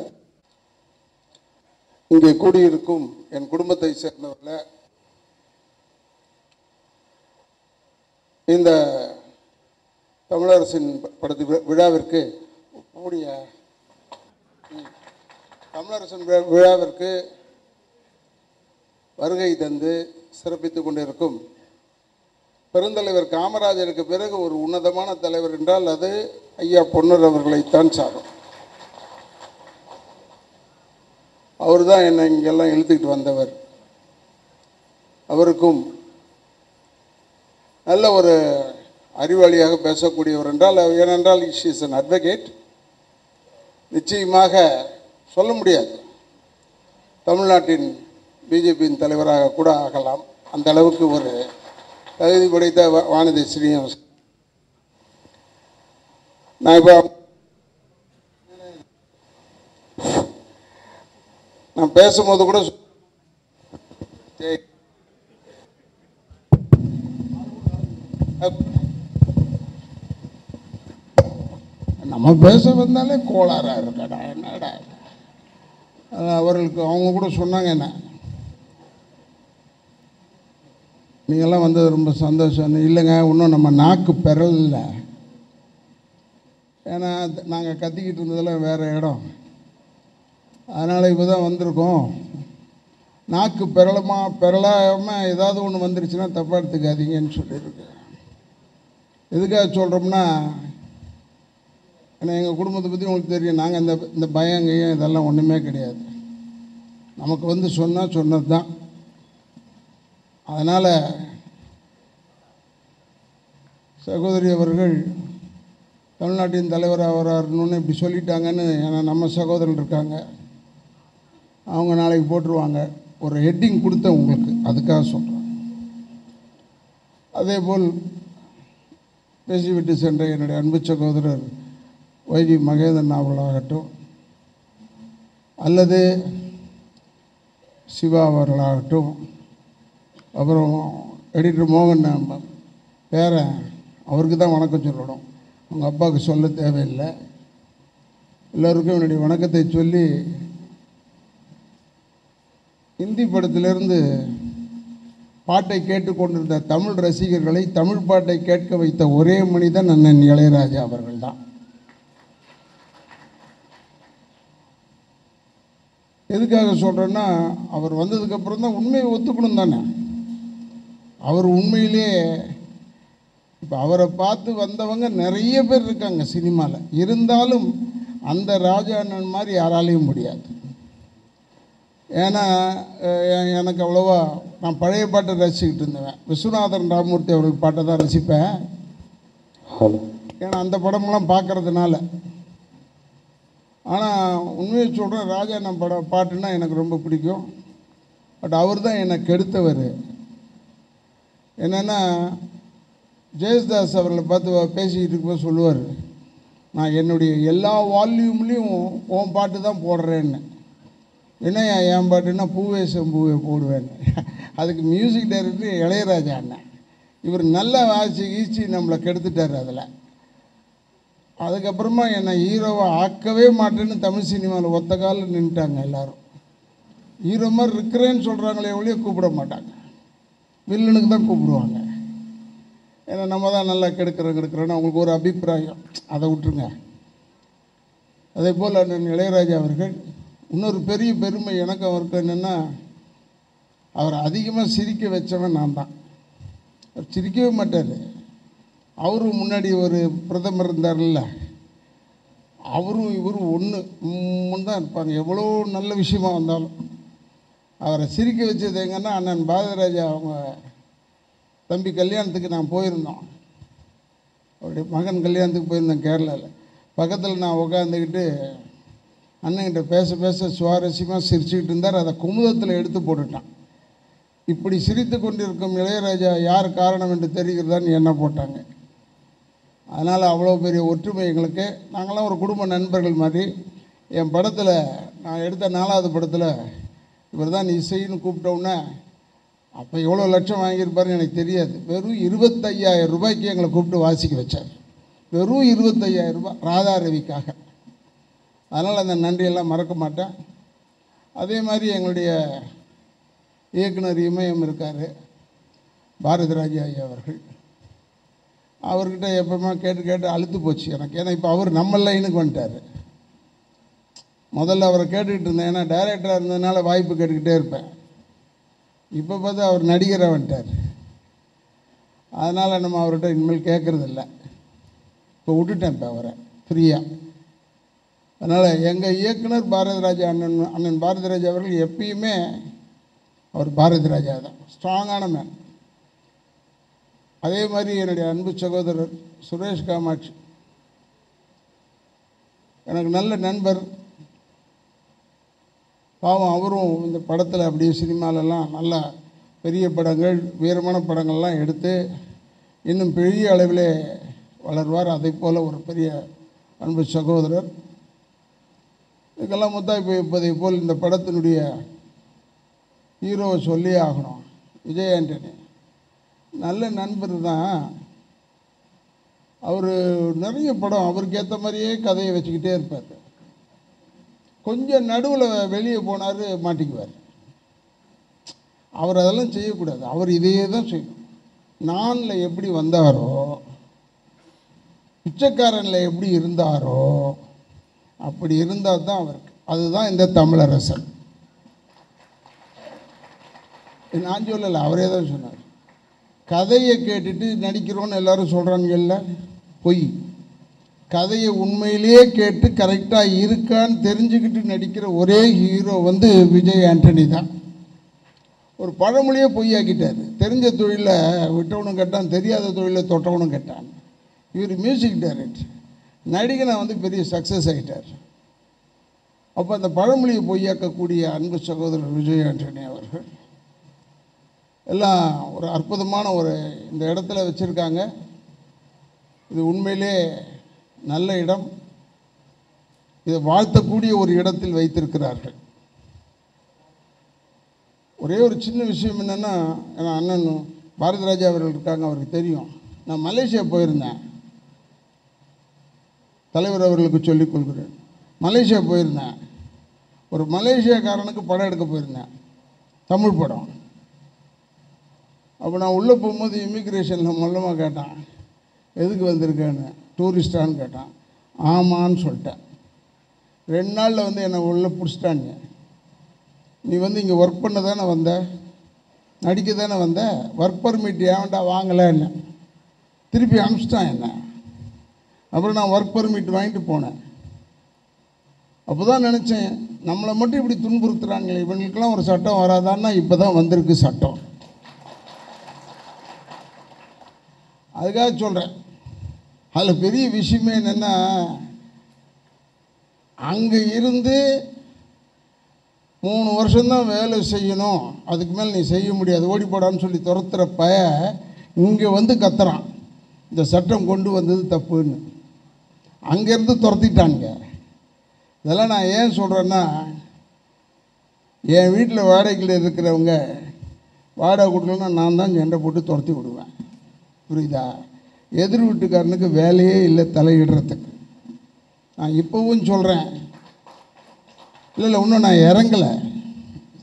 இங்கே கூடியிருக்கும் என் குடும்பத்தை சேர்ந்தவர்கள இந்த தமிழரசின் படத்து விழாவிற்கு கூடிய தமிழரசன் விழாவிற்கு வருகை தந்து சிறப்பித்துக் கொண்டிருக்கும் பெருந்தலைவர் காமராஜருக்கு பிறகு ஒரு உன்னதமான தலைவர் என்றால் அது ஐயா பொன்னர் அவர்களைத்தான் சாரும். அவர் தான் என்னை இங்கெல்லாம் இழுத்துக்கிட்டு வந்தவர். அவருக்கும் நல்ல ஒரு அறிவாளியாக பேசக்கூடியவர் என்றால் ஏனென்றால் இஸ் இஸ் அன் அட்வொகேட் நிச்சயமாக சொல்ல முடியாது. தமிழ்நாட்டின் பிஜேபியின் தலைவராக கூட ஆகலாம். அந்த அளவுக்கு ஒரு தகுதி படைத்த வானதி ஸ்ரீனிவாசன் நான் இப்போ நான் பேசும்போது கூட சரி. நம்ம பேச வந்தாலே கோளாறாக இருக்கடா என்னடா அவர்களுக்கு அவங்க கூட சொன்னாங்க என்ன நீங்கள்லாம் வந்தது ரொம்ப சந்தோஷம். இல்லைங்க இன்னும் நம்ம நாக்கு பெறல ஏன்னா நாங்கள் கத்திக்கிட்டு இருந்ததெல்லாம் வேறு இடம். அதனால் இப்போ தான் வந்திருக்கோம். நாக்கு பெறலமா பெறலாமல் ஏதாவது ஒன்று வந்துருச்சுன்னா தப்பாக எடுத்துக்காதீங்கன்னு சொல்லியிருக்கேன் எதுக்காக சொல்கிறோம்னா ஏன்னா எங்கள் குடும்பத்தை பற்றி உங்களுக்கு தெரியும். நாங்கள் இந்த இந்த பயங்கையும் இதெல்லாம் ஒன்றுமே கிடையாது. நமக்கு வந்து சொன்னால் சொன்னது தான் அதனால் சகோதரி அவர்கள் தமிழ்நாட்டின் தலைவர் ஆகிறாருன்னு இப்படி சொல்லிட்டாங்கன்னு ஏன்னா நம்ம சகோதரர்கள் இருக்காங்க. அவங்க நாளைக்கு போட்டுருவாங்க. ஒரு ஹெட்டிங் கொடுத்தேன் உங்களுக்கு. அதுக்காக சொல்கிறேன் அதே போல் பேசிவிட்டு சென்ற என்னுடைய அன்பு சகோதரர் வைவி மகேந்திரன் அவர்களாகட்டும் அல்லது சிவா அவர்களாகட்டும் அப்புறம் எடிட்டர் மோகன் பேரன் அவருக்கு தான் வணக்கம் சொல்லணும். அவங்க அப்பாவுக்கு சொல்ல தேவையில்லை. எல்லோருக்கும் என்னுடைய வணக்கத்தை சொல்லி இந்தி படத்திலிருந்து பாட்டை கேட்டுக்கொண்டிருந்த தமிழ் ரசிகர்களை தமிழ் பாட்டை கேட்க வைத்த ஒரே மனிதன் அண்ணன் இளையராஜா அவர்கள்தான் எதுக்காக சொல்கிறேன்னா அவர் வந்ததுக்கப்புறம் தான் உண்மையை ஒத்துக்கணும் தானே அவர் உண்மையிலே இப்போ அவரை பார்த்து வந்தவங்க நிறைய பேர் இருக்காங்க சினிமாவில் இருந்தாலும் அந்த ராஜா அண்ணன் மாதிரி யாராலையும் முடியாது. ஏன்னா எனக்கு அவ்வளோவா நான் பழைய பாட்டை ரசிச்சுக்கிட்டு இருந்தேன் விஸ்வநாதன் ராமூர்த்தி அவர்கள் பாட்டை தான் ரசிப்பேன். ஏன்னா அந்த படமெல்லாம் பார்க்கறதுனால. ஆனால் உண்மையை சொல்கிறேன் ராஜா அண்ணன் படம் பாட்டுன்னா எனக்கு ரொம்ப பிடிக்கும். பட் அவர் தான் என்னை கெடுத்தவர். என்னென்னா ஜெயசுதாஸ் அவர்களை பார்த்து பேசிக்கிட்டு இருக்கும்போது சொல்லுவார் நான் என்னுடைய எல்லா வால்யூம்லேயும் உன் பாட்டு தான் போடுறேன்னு. என்னையா என் பாட்டுன்னா பூவே செம்பூவே போடுவேன்னு. (laughs) அதுக்கு மியூசிக் டைரக்டர் இளையராஜா அண்ணன் இவர் நல்ல வாசி ஈச்சி நம்மளை கெடுத்துட்டார் அதில். அதுக்கப்புறமா என்னை ஹீரோவை ஆக்கவே மாட்டேன்னு தமிழ் சினிமாவில் ஒத்த காலில் நின்றுட்டாங்க எல்லோரும். ஹீரோ மாதிரி இருக்கிறேன்னு சொல்கிறாங்களே ஒழிய கூப்பிட மாட்டாங்க. வில்லனுக்கு தான் கூப்பிடுவாங்க. ஏன்னா நம்ம தான் நல்லா கெடுக்கிறோம் கெடுக்கிறோன்னு அவங்களுக்கு ஒரு அபிப்பிராயம். அதை விட்டுருங்க. அதே போல் அண்ணன் இளையராஜா அவர்கள் இன்னொரு பெரிய பெருமை எனக்கு அவருக்கு என்னென்னா அவர் அதிகமாக சிரிக்க வச்சவன் நான் தான். அவர் சிரிக்கவே மாட்டார். அவரும் முன்னாடி ஒரு பிரதமர் இருந்தார்ல அவரும் இவரும் ஒன்று தான் இருப்பாங்க. எவ்வளோ நல்ல விஷயமா வந்தாலும். அவரை சிரிக்க வச்சது எங்கன்னா அண்ணன் பாரதிராஜா அவங்க தம்பி கல்யாணத்துக்கு நான் போயிருந்தோம். அவருடைய மகன் கல்யாணத்துக்கு போயிருந்தேன் கேரளாவில் பக்கத்தில் நான் உட்காந்துக்கிட்டு அண்ணன்கிட்ட பேச பேச சுவாரஸ்யமாக சிரிச்சுக்கிட்டு இருந்தார். அதை குமுதத்தில் எடுத்து போட்டுட்டான். இப்படி சிரித்து கொண்டிருக்கும் இளையராஜா யார் காரணம் என்று தெரிகிறதான்னு என்ன போட்டாங்க? அதனால் அவ்வளோ பெரிய ஒற்றுமை எங்களுக்கு. நாங்களாம் ஒரு குடும்ப நண்பர்கள் மாதிரி. என் படத்தில் நான் எடுத்த நாலாவது படத்தில் இவர் தான் இசைன்னு கூப்பிட்டோன்னே அப்போ எவ்வளோ லட்சம் வாங்கியிருப்பாருன்னு எனக்கு தெரியாது. வெறும் இருபத்தையாயிரம் ரூபாய்க்கு எங்களை கூப்பிட்டு வாசிக்க வச்சார். வெறும் இருபத்தையாயிரம் ரூபாய் ராதா ரவிக்காக. அதனால் அந்த நன்றியெல்லாம் மறக்க மாட்டேன். அதே மாதிரி எங்களுடைய இயக்குனர் இமயம் இருக்கார் பாரதிராஜா ஐயா அவர்கள். அவர்கிட்ட எப்பவுமே கேட்டு கேட்டு அழுத்து போச்சு எனக்கு. ஏன்னா இப்போ அவர் நம்ம லைனுக்கு வந்துட்டார். முதல்ல அவரை கேட்டுக்கிட்டு இருந்தேன். ஏன்னா டைரக்டராக இருந்ததுனால வாய்ப்பு கேட்டுக்கிட்டே இருப்பேன். இப்போ பார்த்தா அவர் நடிகராக வந்துட்டார் அதனால் நம்ம அவர்கிட்ட இனிமேல் கேட்குறதில்ல. இப்போ விட்டுட்டேன் இப்போ அவரை ஃப்ரீயாக அதனால் எங்கள் இயக்குனர் பாரதிராஜா அண்ணன் அண்ணன் பாரதிராஜா அவர்கள் எப்பயுமே அவர் பாரதிராஜா தான். ஸ்ட்ராங்கான மேன் அதே மாதிரி என்னுடைய அன்பு சகோதரர் சுரேஷ் காமாட்சி. எனக்கு நல்ல நண்பர். பாவம் அவரும் இந்த படத்தில் அப்படியே சினிமாலெல்லாம் நல்லா பெரிய படங்கள் உயரமான படங்கள்லாம் எடுத்து இன்னும் பெரிய அளவிலே வளர்வார். அதை போல் ஒரு பெரிய அன்பு சகோதரர். இதுக்கெல்லாம் முத்தாய்ப்பு வைப்பதை போல் இந்த படத்தினுடைய ஹீரோவை சொல்லியே ஆகணும். விஜய் ஆண்டனி. நல்ல நண்பர் தான். அவர் நிறைய படம் அவருக்கு ஏற்ற மாதிரியே கதையை வச்சுக்கிட்டே இருப்பார். கொஞ்சம் நடுவில் வெளியே போனார் மாட்டிக்குவார். அவர் அதெல்லாம் செய்யக்கூடாது. அவர் இதையே தான் செய்யணும். நானில் எப்படி வந்தாரோ பிச்சைக்காரனில் எப்படி இருந்தாரோ அப்படி இருந்தால் தான் அவருக்கு. அதுதான் இந்த தமிழரசன். நான் சொல்லலை அவரே தான் சொன்னார். கதையை கேட்டுட்டு நடிக்கிறோன்னு எல்லாரும் சொல்கிறாங்கல்ல பொய். கதையை உண்மையிலேயே கேட்டு கரெக்டாக இருக்கான்னு தெரிஞ்சுக்கிட்டு நடிக்கிற ஒரே ஹீரோ வந்து விஜய் ஆண்டனி தான். ஒரு பழமொழியே பொய்யாக்கிட்டார். தெரிஞ்ச தொழிலை விட்டவனும் கேட்டான் தெரியாத தொழிலை தொட்டவனும் கேட்டான். இவர் மியூசிக் டைரக்டர் நடிகனை வந்து பெரிய சக்ஸஸ் ஆகிட்டார் அப்போ அந்த பழமொழியை பொய்யாக்கக்கூடிய அன்பு சகோதரர் விஜய் ஆண்டனி அவர்கள் எல்லாம் ஒரு அற்புதமான ஒரு இந்த இடத்துல வச்சுருக்காங்க. இது உண்மையிலே நல்ல இடம். இதை வாழ்த்தக்கூடிய ஒரு இடத்தில் வைத்திருக்கிறார்கள். ஒரே ஒரு சின்ன விஷயம் என்னென்னா என் அண்ணன் பாரதி ராஜா அவர்கள் இருக்காங்க அவருக்கு தெரியும். நான் மலேசியா போயிருந்தேன். தலைவர் அவர்களுக்கு சொல்லிக் கொள்கிறேன். மலேசியா போயிருந்தேன். ஒரு மலேசியாக்காரனுக்கு படம் எடுக்க போயிருந்தேன். தமிழ் படம். அப்போ நான் உள்ளே போகும்போது இமிக்ரேஷனில் மொல்லமாக கேட்டான் எதுக்கு வந்திருக்கேன்னு? டூரிஸ்டான்னு கேட்டான். ஆமான்னு சொல்லிட்டேன். ரெண்டு நாளில் வந்து என்னை உள்ளே பிடிச்சிட்டாங்க நீ வந்து இங்கே ஒர்க் பண்ண தானே வந்த? நடிக்க தானே வந்த? ஒர்க் பர்மிட் ஏன்டா வாங்கலைன்னு. திருப்பி அனுப்பிச்சிட்டான் என்ன. அப்புறம் நான் ஒர்க் பர்மிட் வாங்கிட்டு போனேன். அப்போ தான் நினச்சேன் நம்மளை மட்டும் இப்படி துன்புறுத்துறாங்களே இவங்களுக்கெல்லாம் ஒரு சட்டம் வராதான்னா இப்போ தான் வந்திருக்கு சட்டம். அதுக்காக சொல்கிறேன் அதில் பெரிய விஷயமே என்னென்னா அங்கே இருந்து மூணு வருஷம்தான் வேலை செய்யணும். அதுக்கு மேலே நீ செய்ய முடியாது. ஓடி போடான்னு சொல்லி துரத்துற பய இங்கே வந்து கத்துறான். இந்த சட்டம் கொண்டு வந்தது தப்புன்னு. அங்கேருந்து துரத்திட்டாங்க இதெல்லாம் நான் ஏன் சொல்கிறேன்னா என் வீட்டில் வாடகையில் இருக்கிறவங்க வாடகை கொடுக்கலன்னா நான் தான் சண்டை போட்டு துரத்தி விடுவேன். புரியுதா? எதிர் வீட்டுக்காரனுக்கு வேலையே இல்லை தலையிடுறதுக்கு. நான் இப்போவும் சொல்கிறேன் இல்லை இல்லை இன்னும் நான் இறங்கலை.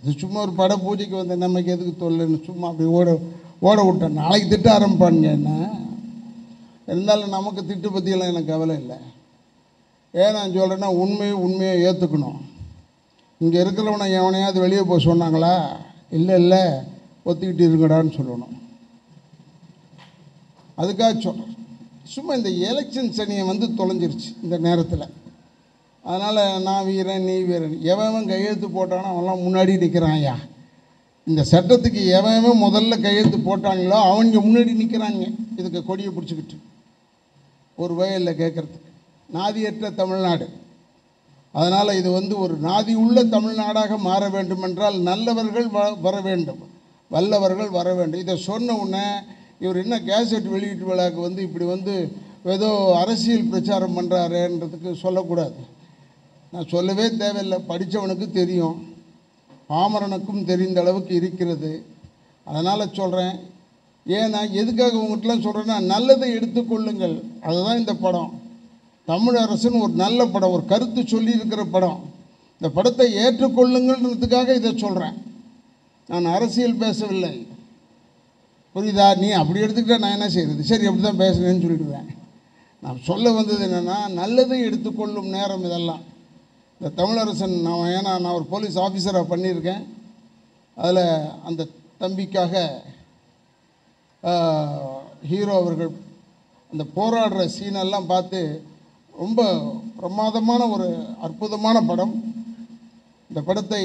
இது சும்மா ஒரு பட பூஜைக்கு வந்த நமக்கு எதுக்கு தொல்லைன்னு சும்மா அப்படி ஓட ஓட விட்டேன். நாளைக்கு திட்ட ஆரம்பிப்பானுங்க என்ன? இருந்தாலும் நமக்கு திட்டு பற்றியெல்லாம் எனக்கு கவலை இல்லை. ஏன் நான் சொல்கிறேன்னா உண்மையை உண்மையை ஏற்றுக்கணும் இங்கே இருக்கிறவனை எவனையாவது வெளியே போக சொன்னாங்களா? இல்லை இல்லை ஒத்துக்கிட்டு இருக்கடான்னு சொல்லணும். அதுக்காக சொல்கிறேன் சும்மா இந்த எலெக்ஷன் சனியை வந்து தொலைஞ்சிருச்சு இந்த நேரத்தில். அதனால் நான் வீரன் நீ வீரன். எவன் கையெழுத்து போட்டானோ அவன்லாம் முன்னாடி நிற்கிறான் ஐயா. இந்த சட்டத்துக்கு எவன் முதல்ல கையெழுத்து போட்டாங்களோ அவங்க முன்னாடி நிற்கிறாங்க இதுக்கு கொடியை பிடிச்சிக்கிட்டு. ஒரு வயலில் கேட்குறதுக்கு நாதியற்ற தமிழ்நாடு. அதனால் இது வந்து ஒரு நாதி உள்ள தமிழ்நாடாக மாற வேண்டுமென்றால் நல்லவர்கள் வ வர வேண்டும். வல்லவர்கள் வர வேண்டும். இதை சொன்ன உடனே இவர் என்ன கேசட் வெளியீட்டு விழாவுக்கு வந்து இப்படி வந்து ஏதோ அரசியல் பிரச்சாரம் பண்ணுறாருன்றதுக்கு சொல்லக்கூடாது. நான் சொல்லவே தேவையில்லை. படித்தவனுக்கு தெரியும். பாமரனுக்கும் தெரிந்த அளவுக்கு இருக்கிறது. அதனால் சொல்கிறேன் ஏன்னா எதுக்காக உங்கள்கிட்டலாம் சொல்கிறேன்னா நல்லதை எடுத்துக்கொள்ளுங்கள். அதுதான் இந்த படம். தமிழ் அரசுன்னு ஒரு நல்ல படம் ஒரு கருத்து சொல்லியிருக்கிற படம். இந்த படத்தை ஏற்றுக்கொள்ளுங்கள்ன்றதுக்காக இதை சொல்கிறேன் நான் அரசியல் பேசவில்லை. புரியுதா? நீ அப்படி எடுத்துக்கிட்டால் நான் என்ன செய்கிறது சரி அப்படி தான் பேசுகிறேன்னு சொல்லிடுவேன். நான் சொல்ல வந்தது என்னென்னா நல்லதை எடுத்துக்கொள்ளும் நேரம் இதெல்லாம். இந்த தமிழரசன் நான் ஏன்னா நான் ஒரு போலீஸ் ஆஃபீஸராக பண்ணியிருக்கேன். அதில் அந்த தம்பிக்காக ஹீரோ அவர்கள் அந்த போராடுற சீனெல்லாம் பார்த்து ரொம்ப பிரமாதமான ஒரு அற்புதமான படம். இந்த படத்தை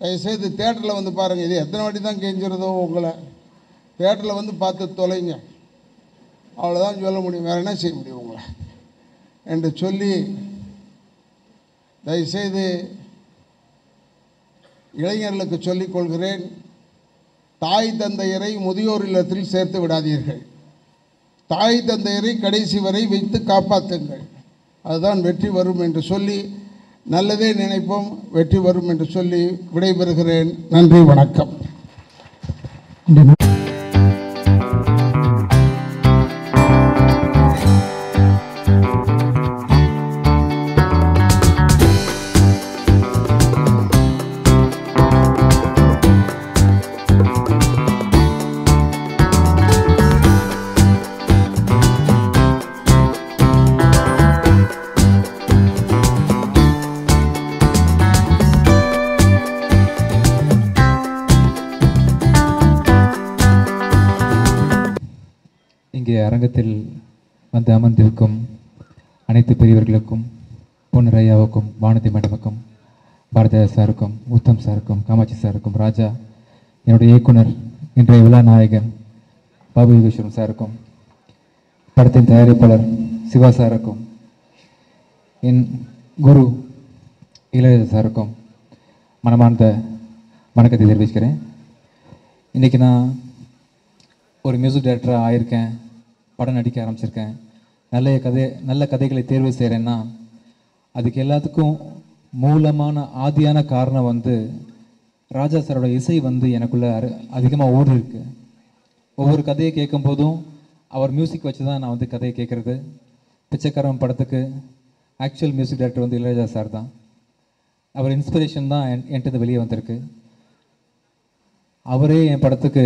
தயவுசெய்து தேட்டரில் வந்து பாருங்கள் இது எத்தனை வாட்டி தான் கெஞ்சிறதோ உங்களை. தேட்டரில் வந்து பார்த்து தொலைங்க. அவ்வளோதான் சொல்ல முடியும். வேறு என்ன செய்ய முடியும் உங்களை? என்று சொல்லி தயவுசெய்து இளைஞர்களுக்கு சொல்லிக்கொள்கிறேன் தாய் தந்தையரை முதியோர் இல்லத்தில் சேர்த்து விடாதீர்கள். தாய் தந்தையரை கடைசி வரை வைத்து காப்பாற்றுங்கள். அதுதான் வெற்றி வரும் என்று சொல்லி நல்லதே நினைப்போம் வெற்றி வரும் என்று சொல்லி விடைபெறுகிறேன். நன்றி வணக்கம். அரங்கத்தில் வந்து அமர்ந்திருக்கும் அனைத்து பெரியவர்களுக்கும் பொன்னுரையாவுக்கும் வானதி மேடமுக்கும் பாரதியா சாருக்கும் உத்தம் சாருக்கும் காமாட்சி சாருக்கும் ராஜா என்னுடைய இயக்குனர் இன்றைய விழா நாயகன் பாபு யோகேஸ்வரன் சாருக்கும் படத்தின் தயாரிப்பாளர் சிவா சாருக்கும் என் குரு இளையராஜா சாருக்கும் மனமார்ந்த வணக்கத்தை தெரிவிக்கிறேன் இன்றைக்கி நான் ஒரு மியூசிக் டைரக்டராக ஆயிருக்கேன். படம் நடிக்க ஆரம்பிச்சிருக்கேன். நல்ல கதை நல்ல கதைகளை தேர்வு செய்கிறேன்னா அதுக்கு எல்லாத்துக்கும் மூலமான ஆதியான காரணம் வந்து ராஜா சாரோட இசை வந்து எனக்குள்ள அதிகமாக ஓடி இருக்கு. ஒவ்வொரு கதையை கேட்கும் போதும் அவர் மியூசிக் வச்சு தான் நான் வந்து கதையை கேட்குறது. பிச்சைக்காரன் படத்துக்கு ஆக்சுவல் மியூசிக் டைரக்டர் வந்து இளையராஜா சார் தான். அவர் இன்ஸ்பிரேஷன் தான் என் என்கிட்ட வெளியே வந்திருக்கு. அவரே என் படத்துக்கு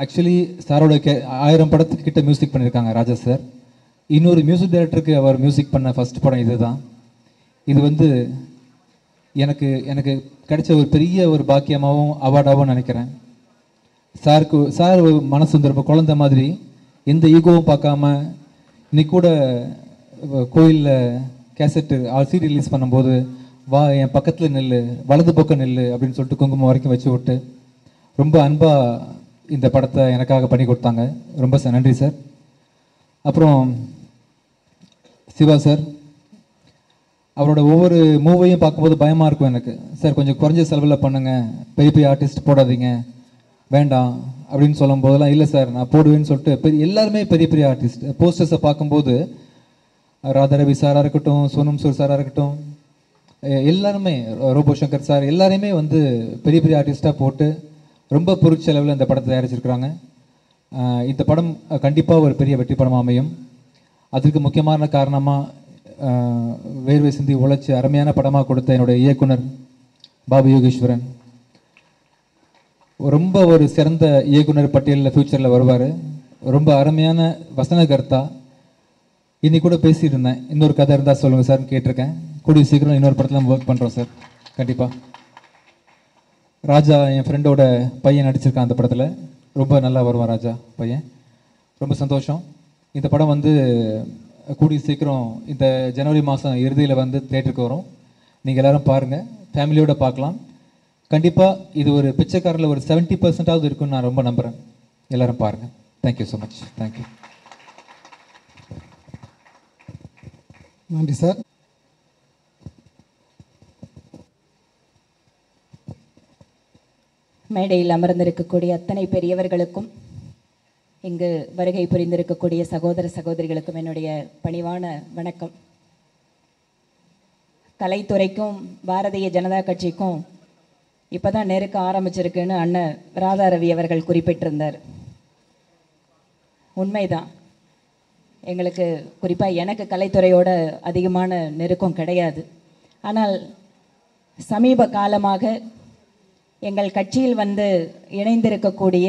ஆக்சுவலி சாரோட கே ஆயிரம் படத்துக்கு கிட்ட மியூசிக் பண்ணியிருக்காங்க ராஜா சார் இன்னொரு மியூசிக் டைரக்டருக்கு அவர் மியூசிக் பண்ண ஃபர்ஸ்ட் படம் இதுதான். இது வந்து எனக்கு எனக்கு கிடைச்ச ஒரு பெரிய ஒரு பாக்கியமாகவும் அவார்டாகவும் நினைக்கிறேன். சாருக்கு சார் ஒரு மனசு வந்து ரொம்ப குழந்தை மாதிரி எந்த ஈகோவும் பார்க்காம இன்னைக்கு கூட கோயிலில் கேசட்டு சிடி ரிலீஸ் பண்ணும்போது வா என் பக்கத்தில் நெல் வலது பக்கம் நெல் அப்படின்னு சொல்லிட்டு குங்குமம் வரைக்கும் வச்சு விட்டு ரொம்ப அன்பாக இந்த படத்தை எனக்காக பண்ணி கொடுத்தாங்க. ரொம்ப சார் நன்றி சார். அப்புறம் சிவா சார். அவரோட ஒவ்வொரு மூவையும் பார்க்கும்போது பயமாக இருக்கும் எனக்கு. சார் கொஞ்சம் குறைஞ்ச செலவில் பண்ணுங்கள் பெரிய பெரிய ஆர்டிஸ்ட் போடாதீங்க. வேண்டாம். அப்படின்னு சொல்லும் போதெல்லாம் இல்லை சார் நான் போடுவேன்னு சொல்லிட்டு பெரிய எல்லாருமே பெரிய பெரிய ஆர்டிஸ்ட் போஸ்டர்ஸை பார்க்கும்போது ராதாரவி சாராக இருக்கட்டும் சோனம் சூர் சாராக இருக்கட்டும் எல்லாருமே ரோபோ சங்கர் சார் எல்லாருமே வந்து பெரிய பெரிய ஆர்டிஸ்ட்டாக போட்டு ரொம்ப பொருட்செலவில் இந்த படத்தை தயாரிச்சிருக்கிறாங்க. இந்த படம் கண்டிப்பாக ஒரு பெரிய வெற்றி படமாக அமையும். அதற்கு முக்கியமான காரணமாக வேர்வை சிந்தி உழைச்சி அருமையான படமாக கொடுத்த என்னுடைய இயக்குனர் பாபு யோகேஸ்வரன். ரொம்ப ஒரு சிறந்த இயக்குனர் பட்டியலில் ஃப்யூச்சரில் வருவார். ரொம்ப அருமையான வசனகர்த்தா. இன்னைக்கு கூட பேசிட்டு இருந்தேன். இன்னொரு கதை இருந்தால் சொல்லுங்கள் சார்னு கேட்டிருக்கேன். கூடிய சீக்கிரம் இன்னொரு படத்தில் ஒர்க் பண்ணுறோம் சார். கண்டிப்பாக ராஜா என் ஃப்ரெண்டோட பையன் நடிச்சிருக்கான் அந்த படத்தில். ரொம்ப நல்லா வருவான் ராஜா பையன். ரொம்ப சந்தோஷம். இந்த படம் வந்து கூடிய சீக்கிரம் இந்த ஜனவரி மாதம் இறுதியில் வந்து தேட்டருக்கு வரும். நீங்கள் எல்லோரும் பாருங்கள் ஃபேமிலியோடு பார்க்கலாம். கண்டிப்பாக இது ஒரு பிச்சைக்காரில் ஒரு செவன்ட்டி பர்சன்டாவது இருக்குன்னு நான் ரொம்ப நம்புகிறேன் எல்லோரும் பாருங்கள் thank you so much thank you நன்றி சார். மேடையில் அமர்ந்திருக்கக்கூடிய அத்தனை பெரியவர்களுக்கும் இங்கு வருகை புரிந்திருக்கக்கூடிய சகோதர சகோதரிகளுக்கும் என்னுடைய பணிவான வணக்கம். கலைத்துறைக்கும் பாரதிய ஜனதா கட்சிக்கும் இப்போ தான் நெருக்க ஆரம்பிச்சிருக்குன்னு அண்ணன் ராதா ரவி அவர்கள் குறிப்பிட்டிருந்தார். உண்மைதான். எங்களுக்கு குறிப்பாக எனக்கு கலைத்துறையோட அதிகமான நெருக்கம் கிடையாது. ஆனால் சமீப காலமாக எங்கள் கட்சியில் வந்து இணைந்திருக்கக்கூடிய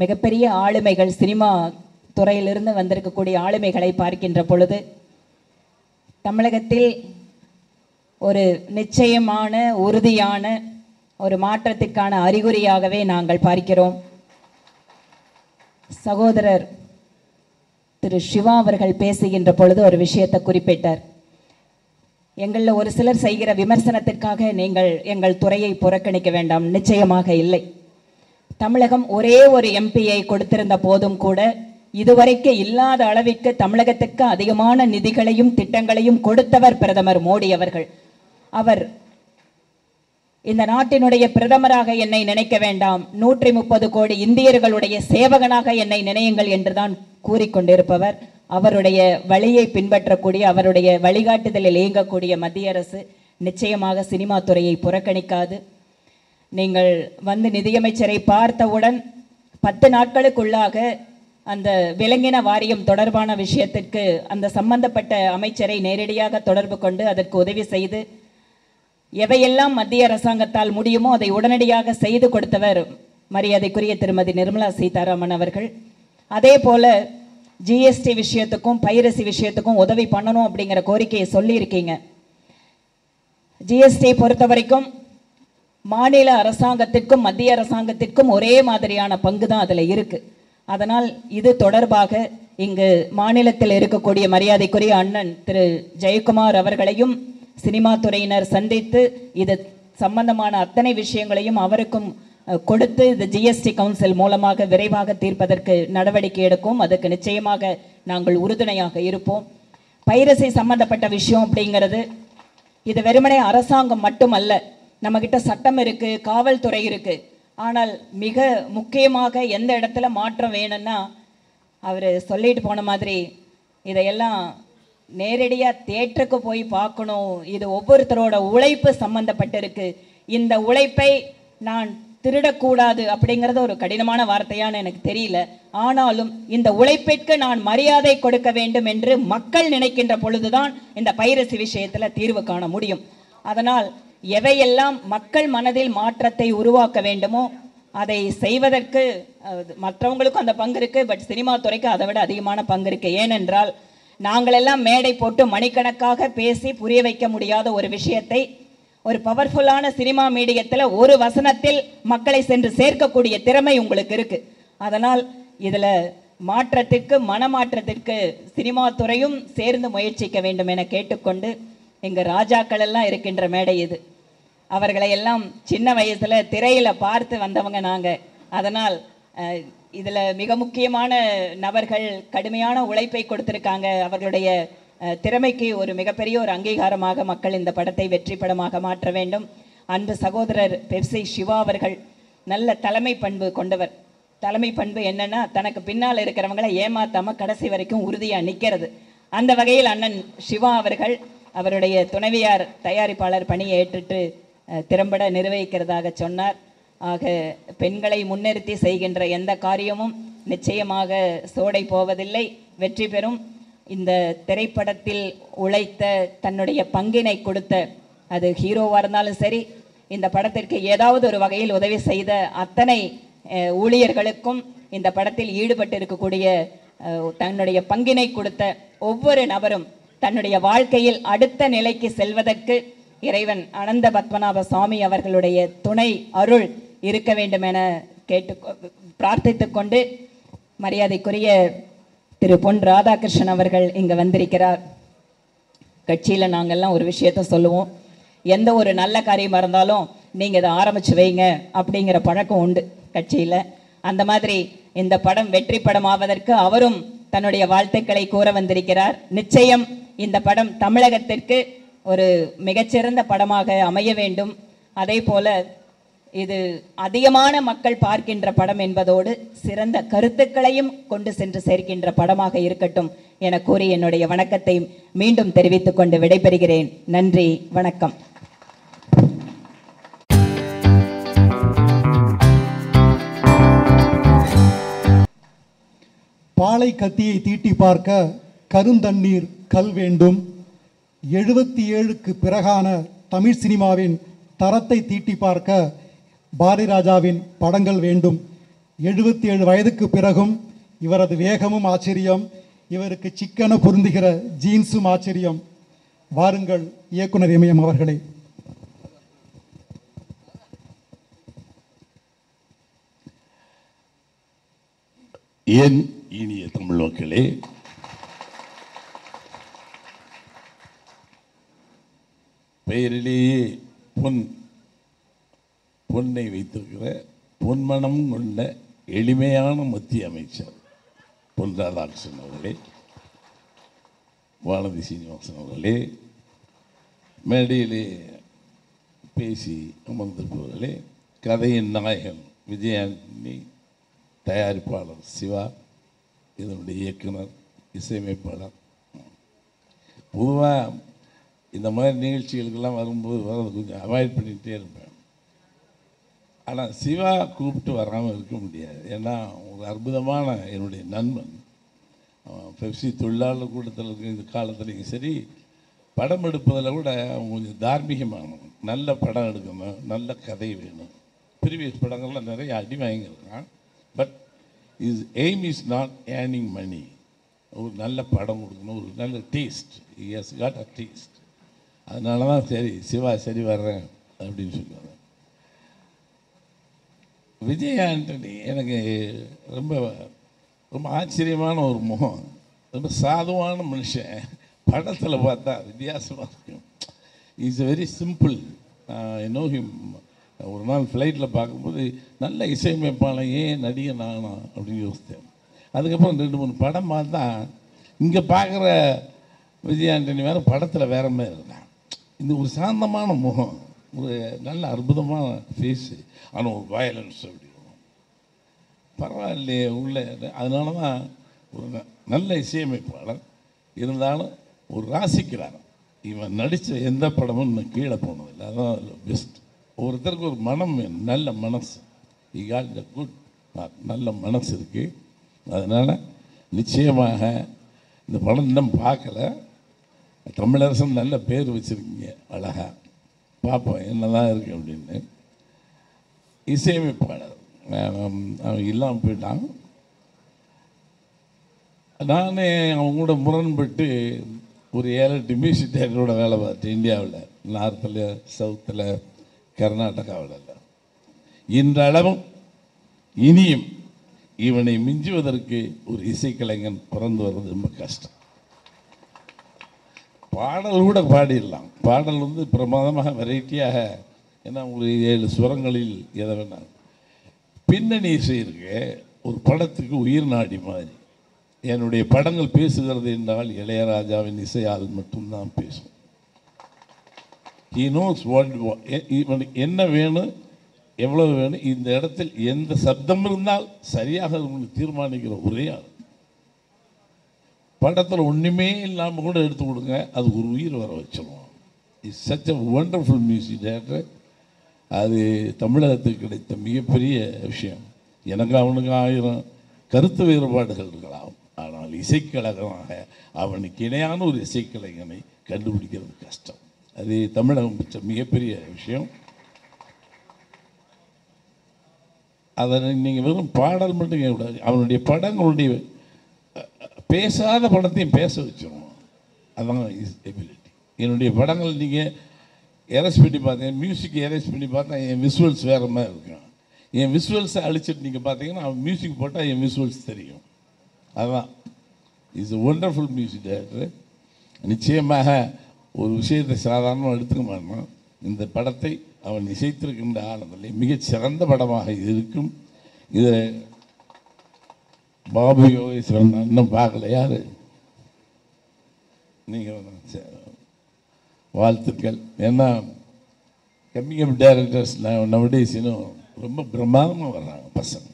மிகப்பெரிய ஆளுமைகள் சினிமா துறையிலிருந்து வந்திருக்கக்கூடிய ஆளுமைகளை பார்க்கின்ற பொழுது தமிழகத்தில் ஒரு நிச்சயமான உறுதியான ஒரு மாற்றத்திற்கான அறிகுறியாகவே நாங்கள் பார்க்கிறோம். சகோதரர் திரு சிவா அவர்கள் பேசுகின்ற பொழுது ஒரு விஷயத்தை குறிப்பிட்டார். எங்களில் ஒரு சிலர் செய்கிற விமர்சனத்திற்காக நீங்கள் எங்கள் துறையை புறக்கணிக்க வேண்டாம். நிச்சயமாக இல்லை. தமிழகம் ஒரே ஒரு எம்பியை கொடுத்திருந்த போதும் கூட இதுவரைக்கு இல்லாத அளவிற்கு தமிழகத்துக்கு அதிகமான நிதிகளையும் திட்டங்களையும் கொடுத்தவர் பிரதமர் மோடி அவர்கள். அவர் இந்த நாட்டினுடைய பிரதமராக என்னை நினைக்க வேண்டாம். நூற்றி முப்பது கோடி இந்தியர்களுடைய சேவகனாக என்னை நினையுங்கள் என்றுதான் கூறிக்கொண்டிருப்பவர். அவருடைய வழியை பின்பற்றக்கூடிய அவருடைய வழிகாட்டுதலில் இயங்கக்கூடிய மத்திய அரசு நிச்சயமாக சினிமா துறையை புறக்கணிக்காது. நீங்கள் வந்து நிதியமைச்சரை பார்த்தவுடன் பத்து நாட்களுக்குள்ளாக அந்த விலங்கின வாரியம் தொடர்பான விஷயத்திற்கு அந்த சம்பந்தப்பட்ட அமைச்சரை நேரடியாக தொடர்பு கொண்டு அதற்கு உதவி செய்து எவையெல்லாம் மத்திய அரசாங்கத்தால் முடியுமோ அதை உடனடியாக செய்து கொடுத்தவர் மரியாதைக்குரிய திருமதி நிர்மலா சீதாராமன் அவர்கள். அதே போல ஜிஎஸ்டி விஷயத்துக்கும் பைரசி விஷயத்துக்கும் உதவி பண்ணணும் அப்படிங்கிற கோரிக்கையை சொல்லியிருக்கீங்க. ஜிஎஸ்டி பொறுத்த வரைக்கும் மாநில அரசாங்கத்திற்கும் மத்திய அரசாங்கத்திற்கும் ஒரே மாதிரியான பங்கு தான் அதில் இருக்கு. அதனால் இது தொடர்பாக இங்கு மாநிலத்தில் இருக்கக்கூடிய மரியாதைக்குரிய அண்ணன் திரு ஜெயக்குமார் அவர்களையும் சினிமா துறையினர் சந்தித்து இது சம்பந்தமான அத்தனை விஷயங்களையும் அவருக்கும் கொடுத்து இது ஜிஎஸ்டி கவுன்சில் மூலமாக விரைவாக தீர்ப்பதற்கு நடவடிக்கை எடுக்கும். அதுக்கு நிச்சயமாக நாங்கள் உறுதுணையாக இருப்போம். பைரசி சம்பந்தப்பட்ட விஷயம் அப்படிங்கிறது இது வெறுமனே அரசாங்கம் மட்டுமல்ல நம்மக்கிட்ட சட்டம் இருக்குது காவல்துறை இருக்குது ஆனால் மிக முக்கியமாக எந்த இடத்துல மாற்றம் வேணும்னா அவர் சொல்லிட்டு போன மாதிரி இதையெல்லாம் நேரடியாக தேட்டருக்கு போய் பார்க்கணும். இது ஒவ்வொருத்தரோட உழைப்பு சம்மந்தப்பட்டிருக்கு இந்த உழைப்பை நான் திருடக்கூடாது அப்படிங்கிறது ஒரு கடினமான வார்த்தையான்னு எனக்கு தெரியல. ஆனாலும் இந்த உழைப்பிற்கு நான் மரியாதை கொடுக்க வேண்டும் என்று மக்கள் நினைக்கின்ற பொழுதுதான் இந்த பைரசி விஷயத்தில் தீர்வு காண முடியும். அதனால் எவையெல்லாம் மக்கள் மனதில் மாற்றத்தை உருவாக்க வேண்டுமோ அதை செய்வதற்கு மற்றவங்களுக்கும் அந்த பங்கு இருக்குது பட் சினிமா துறைக்கு அதை விட அதிகமான பங்கு இருக்குது ஏனென்றால் நாங்களெல்லாம் மேடை போட்டு மணிக்கணக்காக பேசி புரிய வைக்க முடியாத ஒரு விஷயத்தை ஒரு பவர்ஃபுல்லான சினிமா மீடியத்தில் ஒரு வசனத்தில் மக்களை சென்று சேர்க்கக்கூடிய திறமை உங்களுக்கு இருக்கு. அதனால் இதில் மாற்றத்திற்கு மனமாற்றத்திற்கு சினிமா துறையும் சேர்ந்து முயற்சிக்க வேண்டும் என கேட்டுக்கொண்டு எங்கள் ராஜாக்கள் எல்லாம் இருக்கின்ற மேடை இது. அவர்களை எல்லாம் சின்ன வயசில் திரையில் பார்த்து வந்தவங்க நாங்கள் அதனால் இதில் மிக முக்கியமான நபர்கள் கடுமையான உழைப்பை கொடுத்துருக்காங்க. அவர்களுடைய திறமைக்கு ஒரு மிகப்பெரிய ஒரு அங்கீகாரமாக மக்கள் இந்த படத்தை வெற்றி படமாக மாற்ற வேண்டும். அன்பு சகோதரர் பெப்சி சிவா அவர்கள் நல்ல தலைமை பண்பு கொண்டவர். தலைமை பண்பு என்னன்னா தனக்கு பின்னால் இருக்கிறவங்களை ஏமாத்தாம கடைசி வரைக்கும் உறுதியாக நிற்கிறது அந்த வகையில் அண்ணன் சிவா அவர்கள் அவருடைய துணைவியார் தயாரிப்பாளர் பணியை ஏற்றுட்டு திறம்பட நிர்வகிக்கிறதாக சொன்னார். ஆக பெண்களை முன்னிறுத்தி செய்கின்ற எந்த காரியமும் நிச்சயமாக சோடை போவதில்லை. வெற்றி பெறும். இந்த திரைப்படத்தில் உழைத்த தன்னுடைய பங்கினை கொடுத்த அது ஹீரோவாக இருந்தாலும் சரி இந்த படத்திற்கு ஏதாவது ஒரு வகையில் உதவி செய்த அத்தனை ஊழியர்களுக்கும் இந்த படத்தில் ஈடுபட்டு இருக்கக்கூடிய தன்னுடைய பங்கினை கொடுத்த ஒவ்வொரு நபரும் தன்னுடைய வாழ்க்கையில் அடுத்த நிலைக்கு செல்வதற்கு இறைவன் அனந்த பத்மநாப சுவாமி அவர்களுடைய துணை அருள் இருக்க வேண்டும் என கேட்டு பிரார்த்தித்து கொண்டு மரியாதைக்குரிய திரு பொன் ராதாகிருஷ்ணன் அவர்கள் இங்கே வந்திருக்கிறார். கட்சியில் நாங்கள்லாம் ஒரு விஷயத்த சொல்லுவோம். எந்த ஒரு நல்ல காரியமாக இருந்தாலும் நீங்கள் இதை ஆரம்பிச்சு வைங்க அப்படிங்கிற பழக்கம் உண்டு கட்சியில். அந்த மாதிரி இந்த படம் வெற்றி படமாவதற்கு அவரும் தன்னுடைய வாழ்த்துக்களை கூற வந்திருக்கிறார். நிச்சயம் இந்த படம் தமிழகத்திற்கு ஒரு மிகச்சிறந்த படமாக அமைய வேண்டும். அதே போல இது அதிகமான மக்கள் பார்க்கின்ற படம் என்பதோடு சிறந்த கருத்துக்களையும் கொண்டு சென்று சேர்க்கின்ற படமாக இருக்கட்டும் என கூறி என்னுடைய வணக்கத்தை மீண்டும் தெரிவித்துக் கொண்டு விடைபெறுகிறேன். நன்றி வணக்கம். பாலை கத்தியை தீட்டி பார்க்க கருந்தண்ணீர் கல் வேண்டும். எழுபத்தி ஏழுக்கு பிறகான தமிழ் சினிமாவின் தரத்தை தீட்டி பார்க்க பாரதிராஜாவின் படங்கள் வேண்டும். எழுபத்தி ஏழு வயதுக்கு பிறகும் இவரது வேகமும் ஆச்சரியம் இவருக்கு சிக்கன பொருந்துகிற ஜீன்ஸும் ஆச்சரியம். வாருங்கள் இயக்குனர் இமயம் அவர்களே. என் இனிய தமிழ் மக்களே? பெயரிலேயே பொன் பொன்னை வைத்திருக்கிற பொன்மனம் கொண்ட எளிமையான மத்திய அமைச்சர் பொன் ராதாகிருஷ்ணன் அவர்களே வானதி சீனிவாசன் அவர்களே மேடையிலே பேசி அமர்ந்திருப்பவர்களே கதையின் நாயகன் விஜயாண்டி தயாரிப்பாளர் சிவா இதனுடைய இயக்குனர் இசையமைப்பாளர். பொதுவாக இந்த மாதிரி நிகழ்ச்சிகளுக்கெல்லாம் வரும்போது வர்றது கொஞ்சம் அவாய்ட் பண்ணிகிட்டே இருப்பேன். ஆனால் சிவா கூப்பிட்டு வராமல் இருக்க முடியாது. ஏன்னா ஒரு அற்புதமான என்னுடைய நண்பன். பெப்சி தொழிலாளர் கூட்டத்தில் இருக்கிற இந்த காலத்துலேயும் சரி படம் எடுப்பதில் கூட அவன் கொஞ்சம் தார்மீகமானவன். நல்ல படம் எடுக்கணும் நல்ல கதை வேணும். ப்ரீவியஸ் படங்கள்லாம் நிறைய அடி வாங்கியிருக்கான். But is aim is not earning money ஒரு நல்ல படம் கொடுக்கணும் ஒரு நல்ல taste is got a taste அதனால தான் சரி சிவா சரி வர்றேன் அப்படின்னு சொல்லுவாங்க. விஜய் ஆண்டனி எனக்கு ரொம்ப ரொம்ப ஆச்சரியமான ஒரு முகம். ரொம்ப சாதுவான மனுஷன். படத்தில் பார்த்தா வித்தியாசமாக இருக்கும். Is very simple no him ஒரு நாள் ஃப்ளைட்டில் பார்க்கும்போது நல்ல இசையமைப்பாளன் ஏன் நடிகன் நானும் அப்படின்னு யோசித்தேன். அதுக்கப்புறம் ரெண்டு மூணு படம் பார்த்தா இங்கே பார்க்குற விஜய் ஆண்டனி வேறு படத்தில் வேற மாதிரி இருந்தான். இந்த ஒரு சாந்தமான முகம். ஒரு நல்ல அற்புதமான ஃபேஸு ஆனால் ஒரு வயலன்ஸ் அப்படி பரவாயில்லையே உள்ள அதனால தான் ஒரு ந- நல்ல இசையமைப்பாளர். இருந்தாலும் ஒரு ராசிக்கிறார். இவன் நடித்த எந்த படமும் இன்னும் கீழே போனதில்லை. அதான் பெஸ்ட் ஒருத்தருக்கு ஒரு மனம் நல்ல மனசு. ஈ காட் த குட் நல்ல மனசு இருக்குது அதனால் நிச்சயமாக இந்த படம் இன்னும் பார்க்கல. தமிழரசன் நல்ல பேர் வச்சுருக்கீங்க அழகா. பார்ப்போம் என்னதான் இருக்குது அப்படின்னு. இசையமைப்பாளர். அவன் இல்லாமல் போயிட்டான். நானே அவங்க கூட முரண்பட்டு ஒரு ஏழு எட்டு மியூசிக் தேட்டரோட வேலை பார்த்தேன் இந்தியாவில் நார்த்தில் சவுத்தில் கர்நாடகாவில் இன்றளவும் இனியும் இவனை மிஞ்சுவதற்கு ஒரு இசைக்கலைஞன் பிறந்து வர்றது ரொம்ப கஷ்டம். பாடல் கூட பாடிடலாம். பாடல் வந்து பிரமாதமாக வெரைட்டியாக ஏன்னா உங்களுக்கு ஏழு சுரங்களில் எதை வேணாலும். பின்னணி இசை இருக்கு. ஒரு படத்துக்கு உயிர் நாடி மாதிரி. என்னுடைய படங்கள் பேசுகிறது என்றால் இளையராஜாவின் இசையால் மட்டும்தான் பேசும். ஹீ நோஸ் வாட் இவனுக்கு என்ன வேணும் எவ்வளவு வேணும் இந்த இடத்தில் எந்த சப்தம் இருந்தால் சரியாக உங்களுக்கு தீர்மானிக்கிற ஒரே ஆள். படத்தில் ஒன்றுமே இல்லாமல் கூட எடுத்து கொடுங்க. அது ஒரு உயிர் வர வச்சிருவோம். Is such a wonderful music director அது தமிழகத்துக்கு கிடைத்த மிகப்பெரிய விஷயம். எனக்கு அவனுக்கு ஆயிரம் கருத்து வேறுபாடுகள் இருக்கலாம். ஆனால் இசைக்கழகமாக அவனுக்கு இணையான ஒரு இசைக்கலைஞனை கண்டுபிடிக்கிறது கஷ்டம். அது தமிழகம் பெற்ற மிகப்பெரிய விஷயம். அதை நீங்கள் வெறும் பாடல் மட்டும் கேட்கக்கூடாது. அவனுடைய படங்களுடைய பேசாத படத்தையும் பேச வச்சிருவோம். அதான் இஸ் எபிலிட்டி என்னுடைய படங்கள் நீங்கள் எரேஸ் பண்ணி பார்த்தீங்க மியூசிக் எரேஸ் பண்ணி பார்த்தா என் விஷுவல்ஸ் வேறு மாதிரி இருக்கும். என் விஷுவல்ஸை அழிச்சிட்டு நீங்கள் பார்த்தீங்கன்னா அவன் மியூசிக் போட்டால் என் விஷுவல்ஸ் தெரியும். அதுதான். இஸ் ஒண்டர்ஃபுல் மியூசிக் டைரக்டர் நிச்சயமாக ஒரு விஷயத்தை சாதாரணமாக எடுத்துக்க மாட்டோம் இந்த படத்தை அவன் இசைத்திருக்கின்ற ஆனதில்லை மிகச் சிறந்த படமாக இருக்கும். இதை பாபு யோகேஸ்வரன் இன்னும் பார்க்கல யார்? நீங்கள் வாழ்த்துக்கள். ஏன்னா கம்மிங் அப் டேரக்டர்ஸ் நவடேஸ் இன்னும் ரொம்ப பிரமாதமாக வர்றாங்க பசங்க.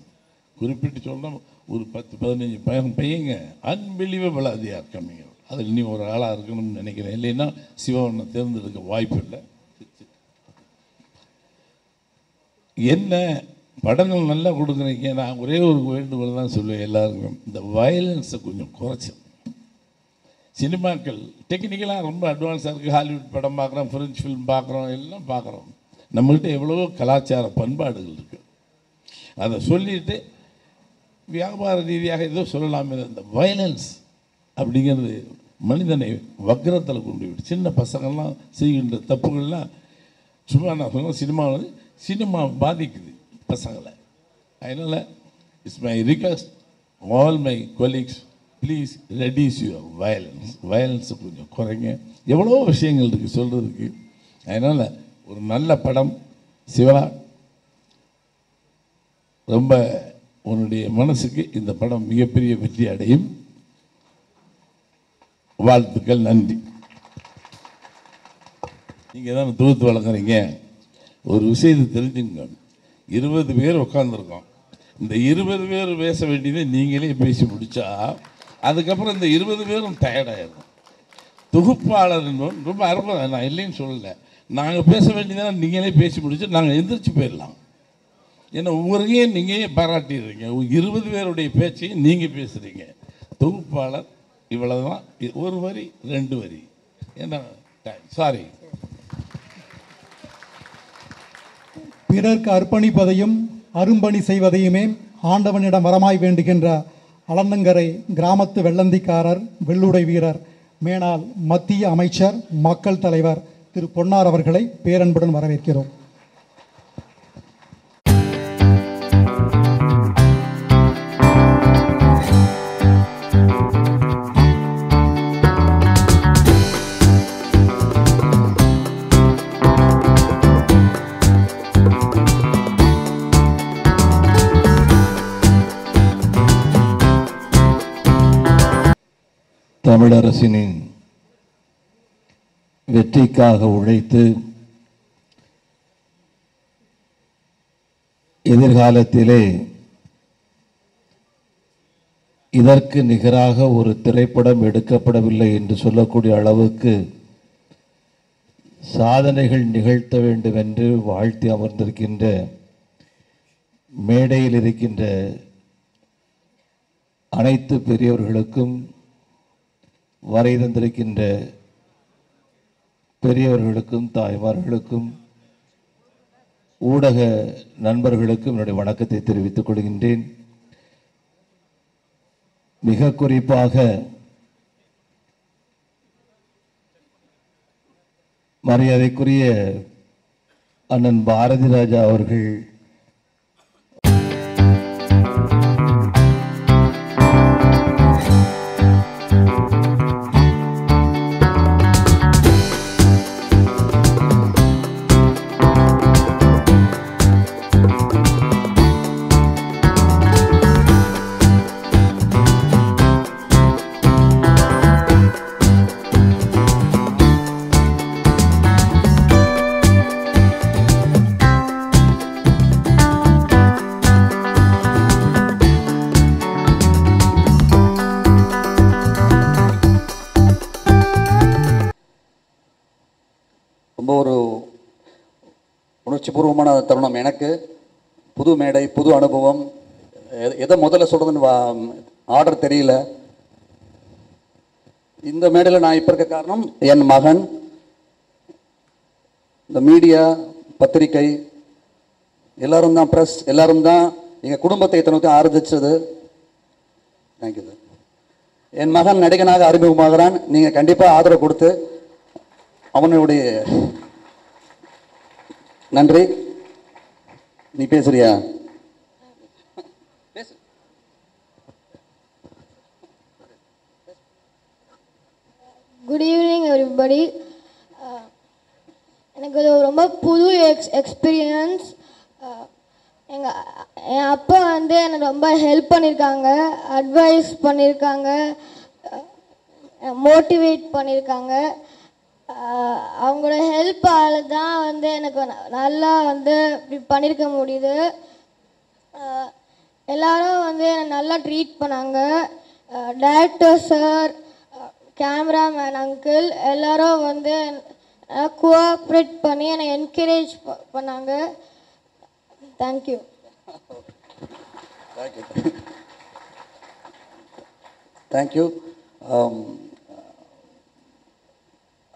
குறிப்பிட்டு சொன்னால் ஒரு பத்து பதினஞ்சு பையன் பையங்க அன்பிலீவபிள் அது யார் கம்மிங் அதில் நீ ஒரு ஆளாக இருக்கணும்னு நினைக்கிறேன். இல்லைன்னா சிவனை தேர்ந்தெடுக்க வாய்ப்பு இல்லை. என்ன படங்கள் நல்லா கொடுக்குறீங்க. நான் ஒரே ஒரு வேண்டுகோள் தான் சொல்லுவேன் எல்லாருக்கும். இந்த வயலன்ஸை கொஞ்சம் குறைச்சி. சினிமாக்கள் டெக்னிக்கலாக ரொம்ப அட்வான்ஸாக இருக்குது ஹாலிவுட் படம் பார்க்குறோம் ஃப்ரெஞ்ச் ஃபிலிம் பார்க்குறோம் எல்லாம் பார்க்குறோம். நம்மகிட்ட எவ்வளவோ கலாச்சார பண்பாடுகள் இருக்குது அதை சொல்லிட்டு வியாபார ரீதியாக ஏதோ சொல்லலாமே இந்த வயலன்ஸ் அப்படிங்கிறது மனிதனை வக்கரத்தில் கொண்டு விடும் சின்ன பசங்கள்லாம் செய்கின்ற தப்புகள்லாம் சும்மா நான் சொல்ல சினிமாவில் சினிமா பாதிக்குது. பசங்களை. அதனால் it's my request all my colleagues please reduce your violence வயலன்ஸை கொஞ்சம் குறைங்க. எவ்வளோ விஷயங்கள் இருக்குது சொல்கிறதுக்கு அதனால் ஒரு நல்ல படம் சிவா ரொம்ப உன்னுடைய மனசுக்கு இந்த படம் மிகப்பெரிய வெற்றி அடையும். வாழ்த்துக்கள் நன்றி. நீங்கள் தான் தொகுத்து வழங்குறீங்க ஒரு விஷயத்தை தெரிஞ்சுங்க இருபது பேர் உட்காந்துருக்கோம் இந்த இருபது பேர் பேச வேண்டியதை நீங்களே பேசி முடித்தா அதுக்கப்புறம் இந்த இருபது பேரும் டயர்டாயிருக்கும் தொகுப்பாளர் என்பவன் ரொம்ப அற்புதம். நான் இல்லைன்னு சொல்லலை. நாங்கள் பேச வேண்டியதான் நீங்களே பேசி முடிச்சு நாங்கள் எந்திரிச்சு போயிடலாம். ஏன்னா ஒவ்வொருக்கையும் நீங்கள் பாராட்டிடுறீங்க. இருபது பேருடைய பேச்சையும் நீங்கள் பேசுகிறீங்க தொகுப்பாளர் இவ்வளோதான் ஒரு வரி ரெண்டு வரி. ஏன்னா சாரி பிறர்க்கு அர்ப்பணிப்பதையும் அரும்பணி செய்வதையுமே ஆண்டவனிடம் வரமாய் வேண்டுகின்ற அலந்தங்கரை கிராமத்து வெள்ளந்திக்காரர் வெள்ளுடை வீரர் மேனால் மத்திய அமைச்சர் மக்கள் தலைவர் திரு பொன்னார் அவர்களை பேரன்புடன் வரவேற்கிறோம். தமிழரசினின் வெற்றிக்காக உழைத்து எதிர்காலத்திலே இதற்கு நிகராக ஒரு திரைப்படம் எடுக்கப்படவில்லை என்று சொல்லக்கூடிய அளவுக்கு சாதனைகள் நிகழ்த்த வேண்டும் என்று வாழ்த்தி அமர்ந்திருக்கின்ற மேடையில் இருக்கின்ற அனைத்து பெரியவர்களுக்கும் வரை தந்திருக்கின்ற பெரியவர்களுக்கும் தாய்மார்களுக்கும் ஊடக நண்பர்களுக்கும் என்னுடைய வணக்கத்தை தெரிவித்துக் கொள்கின்றேன். மிக குறிப்பாக மரியாதைக்குரிய அண்ணன் பாரதி ராஜா அவர்கள் உணர்ச்சிபூர்வமான தருணம். எனக்கு புது மேடை புது அனுபவம். எதை முதல்ல சொல்கிறதுன்னு ஆர்டர் தெரியல. இந்த மேடையில் நான் இப்போ இருக்க காரணம் என் மகன். இந்த மீடியா பத்திரிக்கை எல்லாரும் தான் ப்ரெஸ் எல்லாரும் தான் எங்கள் குடும்பத்தை இத்தனைக்கு ஆரம்பிச்சது தேங்க்யூ சார் என் மகன் நடிகனாக அறிமுகமாகிறான். நீங்கள் கண்டிப்பாக ஆதரவு கொடுத்து அவனுடைய நன்றி. நீ பேசுறியா? குட் ஈவினிங் எவ்ரிபடி எனக்கு இது ரொம்ப புது எக்ஸ் எக்ஸ்பீரியன்ஸ் எங்கள் என் அப்பா வந்து எனக்கு ரொம்ப ஹெல்ப் பண்ணியிருக்காங்க அட்வைஸ் பண்ணியிருக்காங்க மோட்டிவேட் பண்ணியிருக்காங்க அஹ், அவங்களோட ஹெல்ப்பால் தான் வந்து எனக்கு நல்லா வந்து இப்படி பண்ணியிருக்க முடியுது. எல்லாரும் வந்து என்னை நல்லா ட்ரீட் பண்ணாங்க. டேரக்டர் சார் கேமராமேன் அங்கிள் எல்லாரும் வந்து கோஆப்ரேட் பண்ணி என்னை என்கரேஜ் பண்ணாங்க. தேங்க்யூ தேங்க்யூ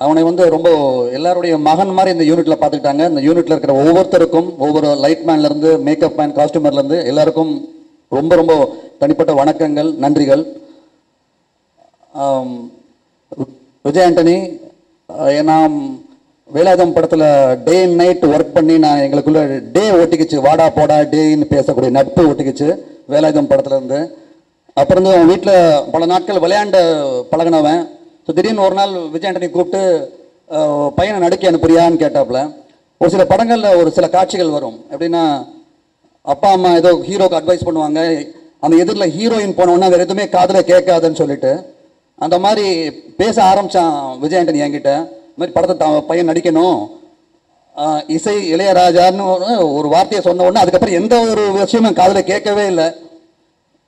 அவனை வந்து ரொம்ப எல்லாருடைய மகன் மாதிரி இந்த யூனிட்ல பார்த்துக்கிட்டாங்க. இந்த யூனிட்ல இருக்கிற ஒவ்வொருத்தருக்கும் ஒவ்வொரு லைட் மேன்லேருந்து மேக்கப் மேன் காஸ்டியூமர்லேருந்து எல்லாருக்கும் ரொம்ப ரொம்ப தனிப்பட்ட வணக்கங்கள் நன்றிகள். விஜய் ஆண்டனி அஹ், நான் வேலாயுதம் படத்தில் டே அண்ட் நைட் ஒர்க் பண்ணி நான் எங்களுக்குள்ள டே ஒட்டிக்கிச்சு. வாடா போடா டேன்னு பேசக்கூடிய நட்பு ஒட்டிக்கிச்சு வேலாயுதம் படத்துல இருந்து. அப்புறம் வந்து அவன் வீட்டில் பல நாட்கள் விளையாண்ட பழகினவன். ஸோ திடீர்னு ஒரு நாள் விஜய் ஆண்டனி கூப்பிட்டு பையனை நடிக்க அனுப்புறியான்னு கேட்டாப்புல. ஒரு சில படங்களில் ஒரு சில காட்சிகள் வரும். எப்படின்னா அப்பா அம்மா ஏதோ ஹீரோக்கு அட்வைஸ் பண்ணுவாங்க. அந்த எதிரில் ஹீரோயின் போனோன்னா வேறு எதுவுமே காதில் கேட்காதுன்னு சொல்லிட்டு அந்த மாதிரி பேச ஆரம்பித்தான் விஜய் ஆண்டனி என்கிட்ட. இந்த மாதிரி படத்தை தான் பையன் நடிக்கணும். இசை இளையராஜான்னு ஒரு- ஒரு வார்த்தையை சொன்ன உடனே அதுக்கப்புறம் எந்த ஒரு விஷயமும் காதில் கேட்கவே இல்லை.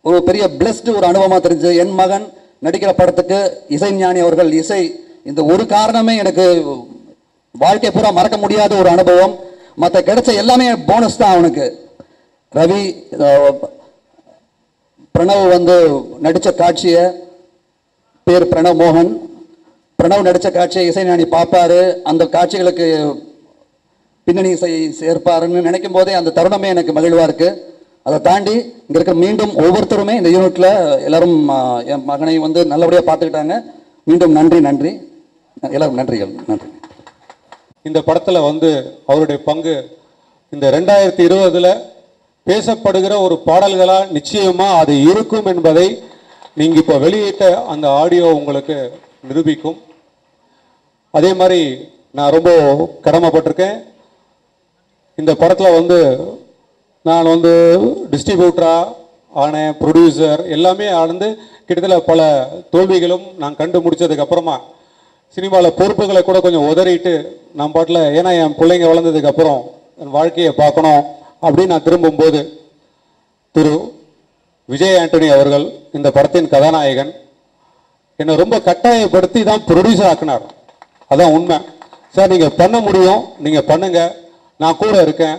ஒரு பெரிய பிளஸ்டு ஒரு அனுபவமாக தெரிஞ்சு என் மகன் நடிக்கிற படத்துக்கு இசைஞானி அவர்கள் இசை இந்த ஒரு காரணமே எனக்கு வாழ்க்கை பூரா மறக்க முடியாத ஒரு அனுபவம். மற்ற கிடைச்ச எல்லாமே போனஸ் தான் அவனுக்கு. ரவி பிரணவ் வந்து நடித்த காட்சியை பேர் பிரணவ் மோகன். பிரணவ் நடித்த காட்சியை இசைஞானி பார்ப்பாரு. அந்த காட்சிகளுக்கு பின்னணி இசை சேர்ப்பாருன்னு நினைக்கும் போதே அந்த தருணமே எனக்கு மகிழ்வாக இருக்குது அதை தாண்டி இங்கே இருக்க மீண்டும் ஒவ்வொருத்தருமே இந்த யூனிட்டில் எல்லாரும் என் மகனை வந்து நல்லபடியாக பார்த்துக்கிட்டாங்க. மீண்டும் நன்றி நன்றி. எல்லாரும் நன்றிகள் நன்றி. இந்த படத்தில் வந்து அவருடைய பங்கு இந்த ரெண்டாயிரத்தி இருபதில் பேசப்படுகிற ஒரு பாடல்களாக நிச்சயமாக அது இருக்கும் என்பதை நீங்கள் இப்போ வெளியிட்ட அந்த ஆடியோ உங்களுக்கு நிரூபிக்கும். அதே மாதிரி நான் ரொம்ப கடமைப்பட்டிருக்கேன். இந்த படத்தில் வந்து நான் வந்து டிஸ்ட்ரிபியூட்டராக ஆனேன் ப்ரொடியூசர் எல்லாமே ஆனந்து கிட்டத்தட்ட பல தோல்விகளும் நான் கண்டு முடித்ததுக்கப்புறமா சினிமாவில் பொறுப்புகளை கூட கொஞ்சம் உதறிட்டு நான் பாட்டில் ஏன்னா என் பிள்ளைங்க வளர்ந்ததுக்கப்புறம் என் வாழ்க்கையை பார்க்கணும் அப்படின்னு நான் திரும்பும்போது திரு. விஜய் ஆண்டனி அவர்கள் இந்த படத்தின் கதாநாயகன் என்னை ரொம்ப கட்டாயப்படுத்தி தான் ப்ரொடியூசர் ஆக்குனார். அதான் உண்மை. சார் நீங்கள் பண்ண முடியும். நீங்கள் பண்ணுங்கள் நான் கூட இருக்கேன்.